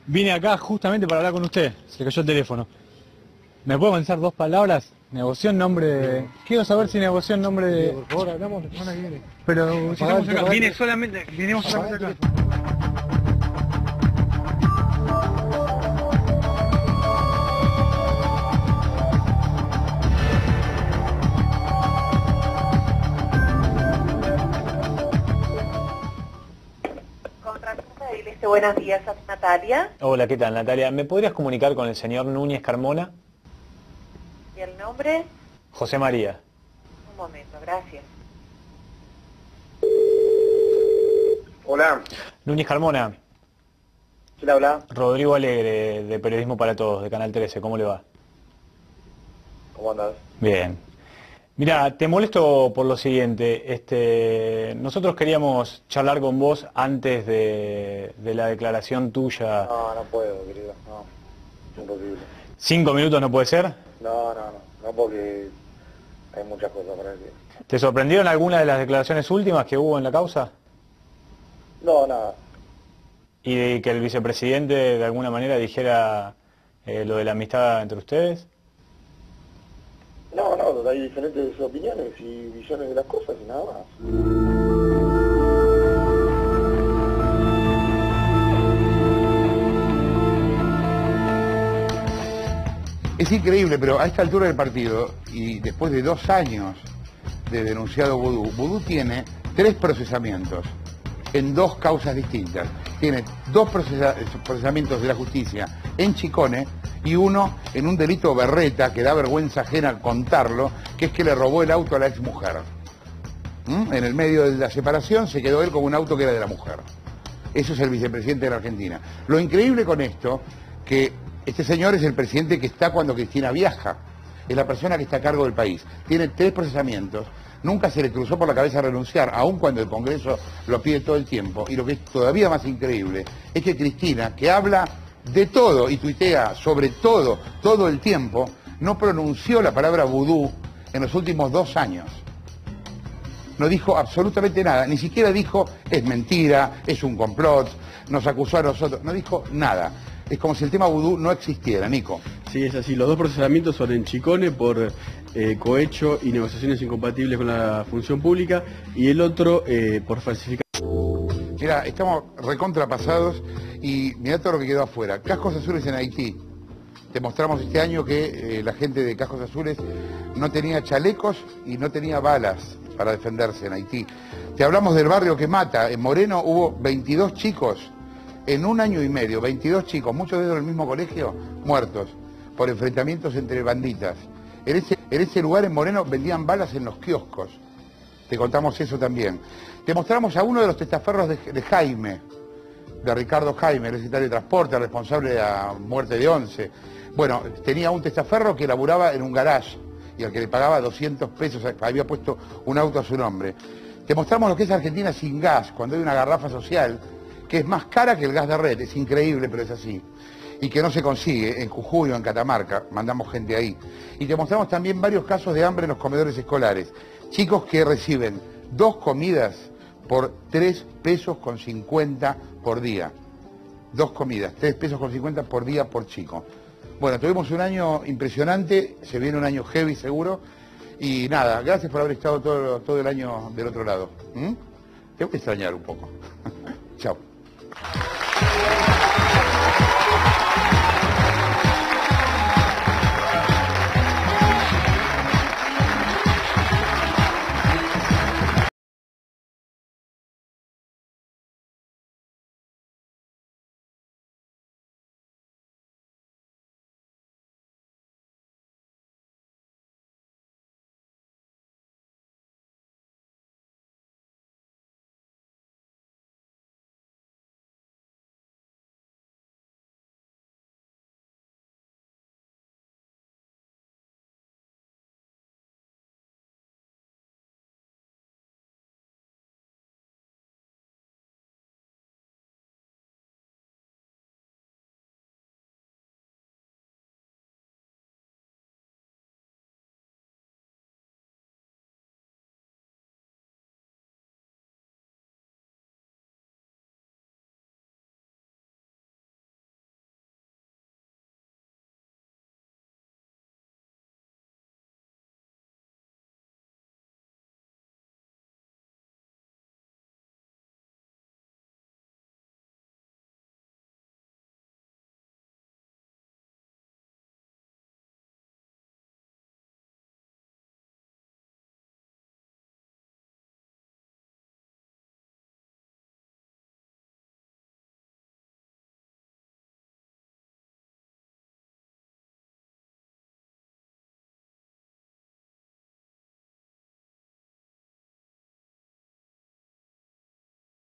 S3: Vine acá justamente para hablar con usted, se le cayó el teléfono. ¿Me puede pensar dos palabras? Negoció en nombre de... Quiero saber si negoció en nombre de...
S42: Por favor, hablamos la semana que viene.
S3: Pero si estamos acá,
S42: Apagate,
S3: vine solamente... Vinimos solamente acá.
S43: Buenos días, ¿sos Natalia.
S3: Hola, ¿qué tal Natalia? ¿Me podrías comunicar con el señor Núñez Carmona?
S43: ¿Y el nombre?
S3: José María.
S43: Un momento, gracias.
S3: Hola. Núñez Carmona.
S27: ¿Quién habla?
S3: Rodrigo Alegre, de Periodismo para Todos, de Canal 13, ¿cómo le va?
S27: ¿Cómo andas?
S3: Bien. Mira, te molesto por lo siguiente. Este, nosotros queríamos charlar con vos antes de, de la declaración tuya.
S27: No, no puedo, querido. No, imposible.
S3: ¿Cinco minutos no puede ser?
S27: No, no, no. No porque hay muchas cosas para decir.
S3: ¿Te sorprendieron algunas de las declaraciones últimas que hubo en la causa?
S27: No, nada.
S3: ¿Y de que el vicepresidente de alguna manera dijera eh, lo de la amistad entre ustedes?
S27: No, no, hay diferentes opiniones y visiones de las cosas y nada más.
S1: es increíble, pero a esta altura del partido y después de dos años de denunciado Vudú, Vudú tiene tres procesamientos en dos causas distintas. Tiene dos procesa- procesamientos de la justicia en Chicone y uno en un delito berreta que da vergüenza ajena contarlo, que es que le robó el auto a la exmujer. ¿Mm? En el medio de la separación se quedó él con un auto que era de la mujer. Eso es el vicepresidente de la Argentina. Lo increíble con esto, que este señor es el presidente que está cuando Cristina viaja. Es la persona que está a cargo del país. Tiene tres procesamientos. Nunca se le cruzó por la cabeza renunciar, aun cuando el Congreso lo pide todo el tiempo. Y lo que es todavía más increíble es que Cristina, que habla de todo y tuitea sobre todo, todo el tiempo, no pronunció la palabra vudú en los últimos dos años no dijo absolutamente nada, ni siquiera dijo es mentira, es un complot, nos acusó a nosotros, no dijo nada. Es como si el tema vudú no existiera, Nico.
S9: Sí, es así. Los dos procesamientos son en Chicone por
S44: eh, cohecho y negociaciones incompatibles con la función pública y el otro eh, por falsificar.
S1: Mira, estamos recontrapasados y mira todo lo que quedó afuera. Cascos azules en Haití. Te mostramos este año que eh, la gente de Cascos Azules no tenía chalecos y no tenía balas para defenderse en Haití. Te hablamos del barrio que mata. En Moreno hubo 22 chicos en un año y medio, 22 chicos, muchos de ellos del mismo colegio, muertos por enfrentamientos entre banditas. En ese, en ese lugar en Moreno vendían balas en los kioscos. Te contamos eso también. Te mostramos a uno de los testaferros de, de Jaime, de Ricardo Jaime, el secretario de Transporte, responsable de la muerte de 11. Bueno, tenía un testaferro que laburaba en un garage y al que le pagaba 200 pesos, había puesto un auto a su nombre. Te mostramos lo que es Argentina sin gas, cuando hay una garrafa social que es más cara que el gas de red, es increíble, pero es así. Y que no se consigue en Jujuy o en Catamarca, mandamos gente ahí. Y te mostramos también varios casos de hambre en los comedores escolares. Chicos que reciben dos comidas por 3 pesos con 50 por día. Dos comidas, 3 pesos con 50 por día por chico. Bueno, tuvimos un año impresionante, se viene un año heavy seguro. Y nada, gracias por haber estado todo, todo el año del otro lado. ¿Mm? Te voy a extrañar un poco. Chao.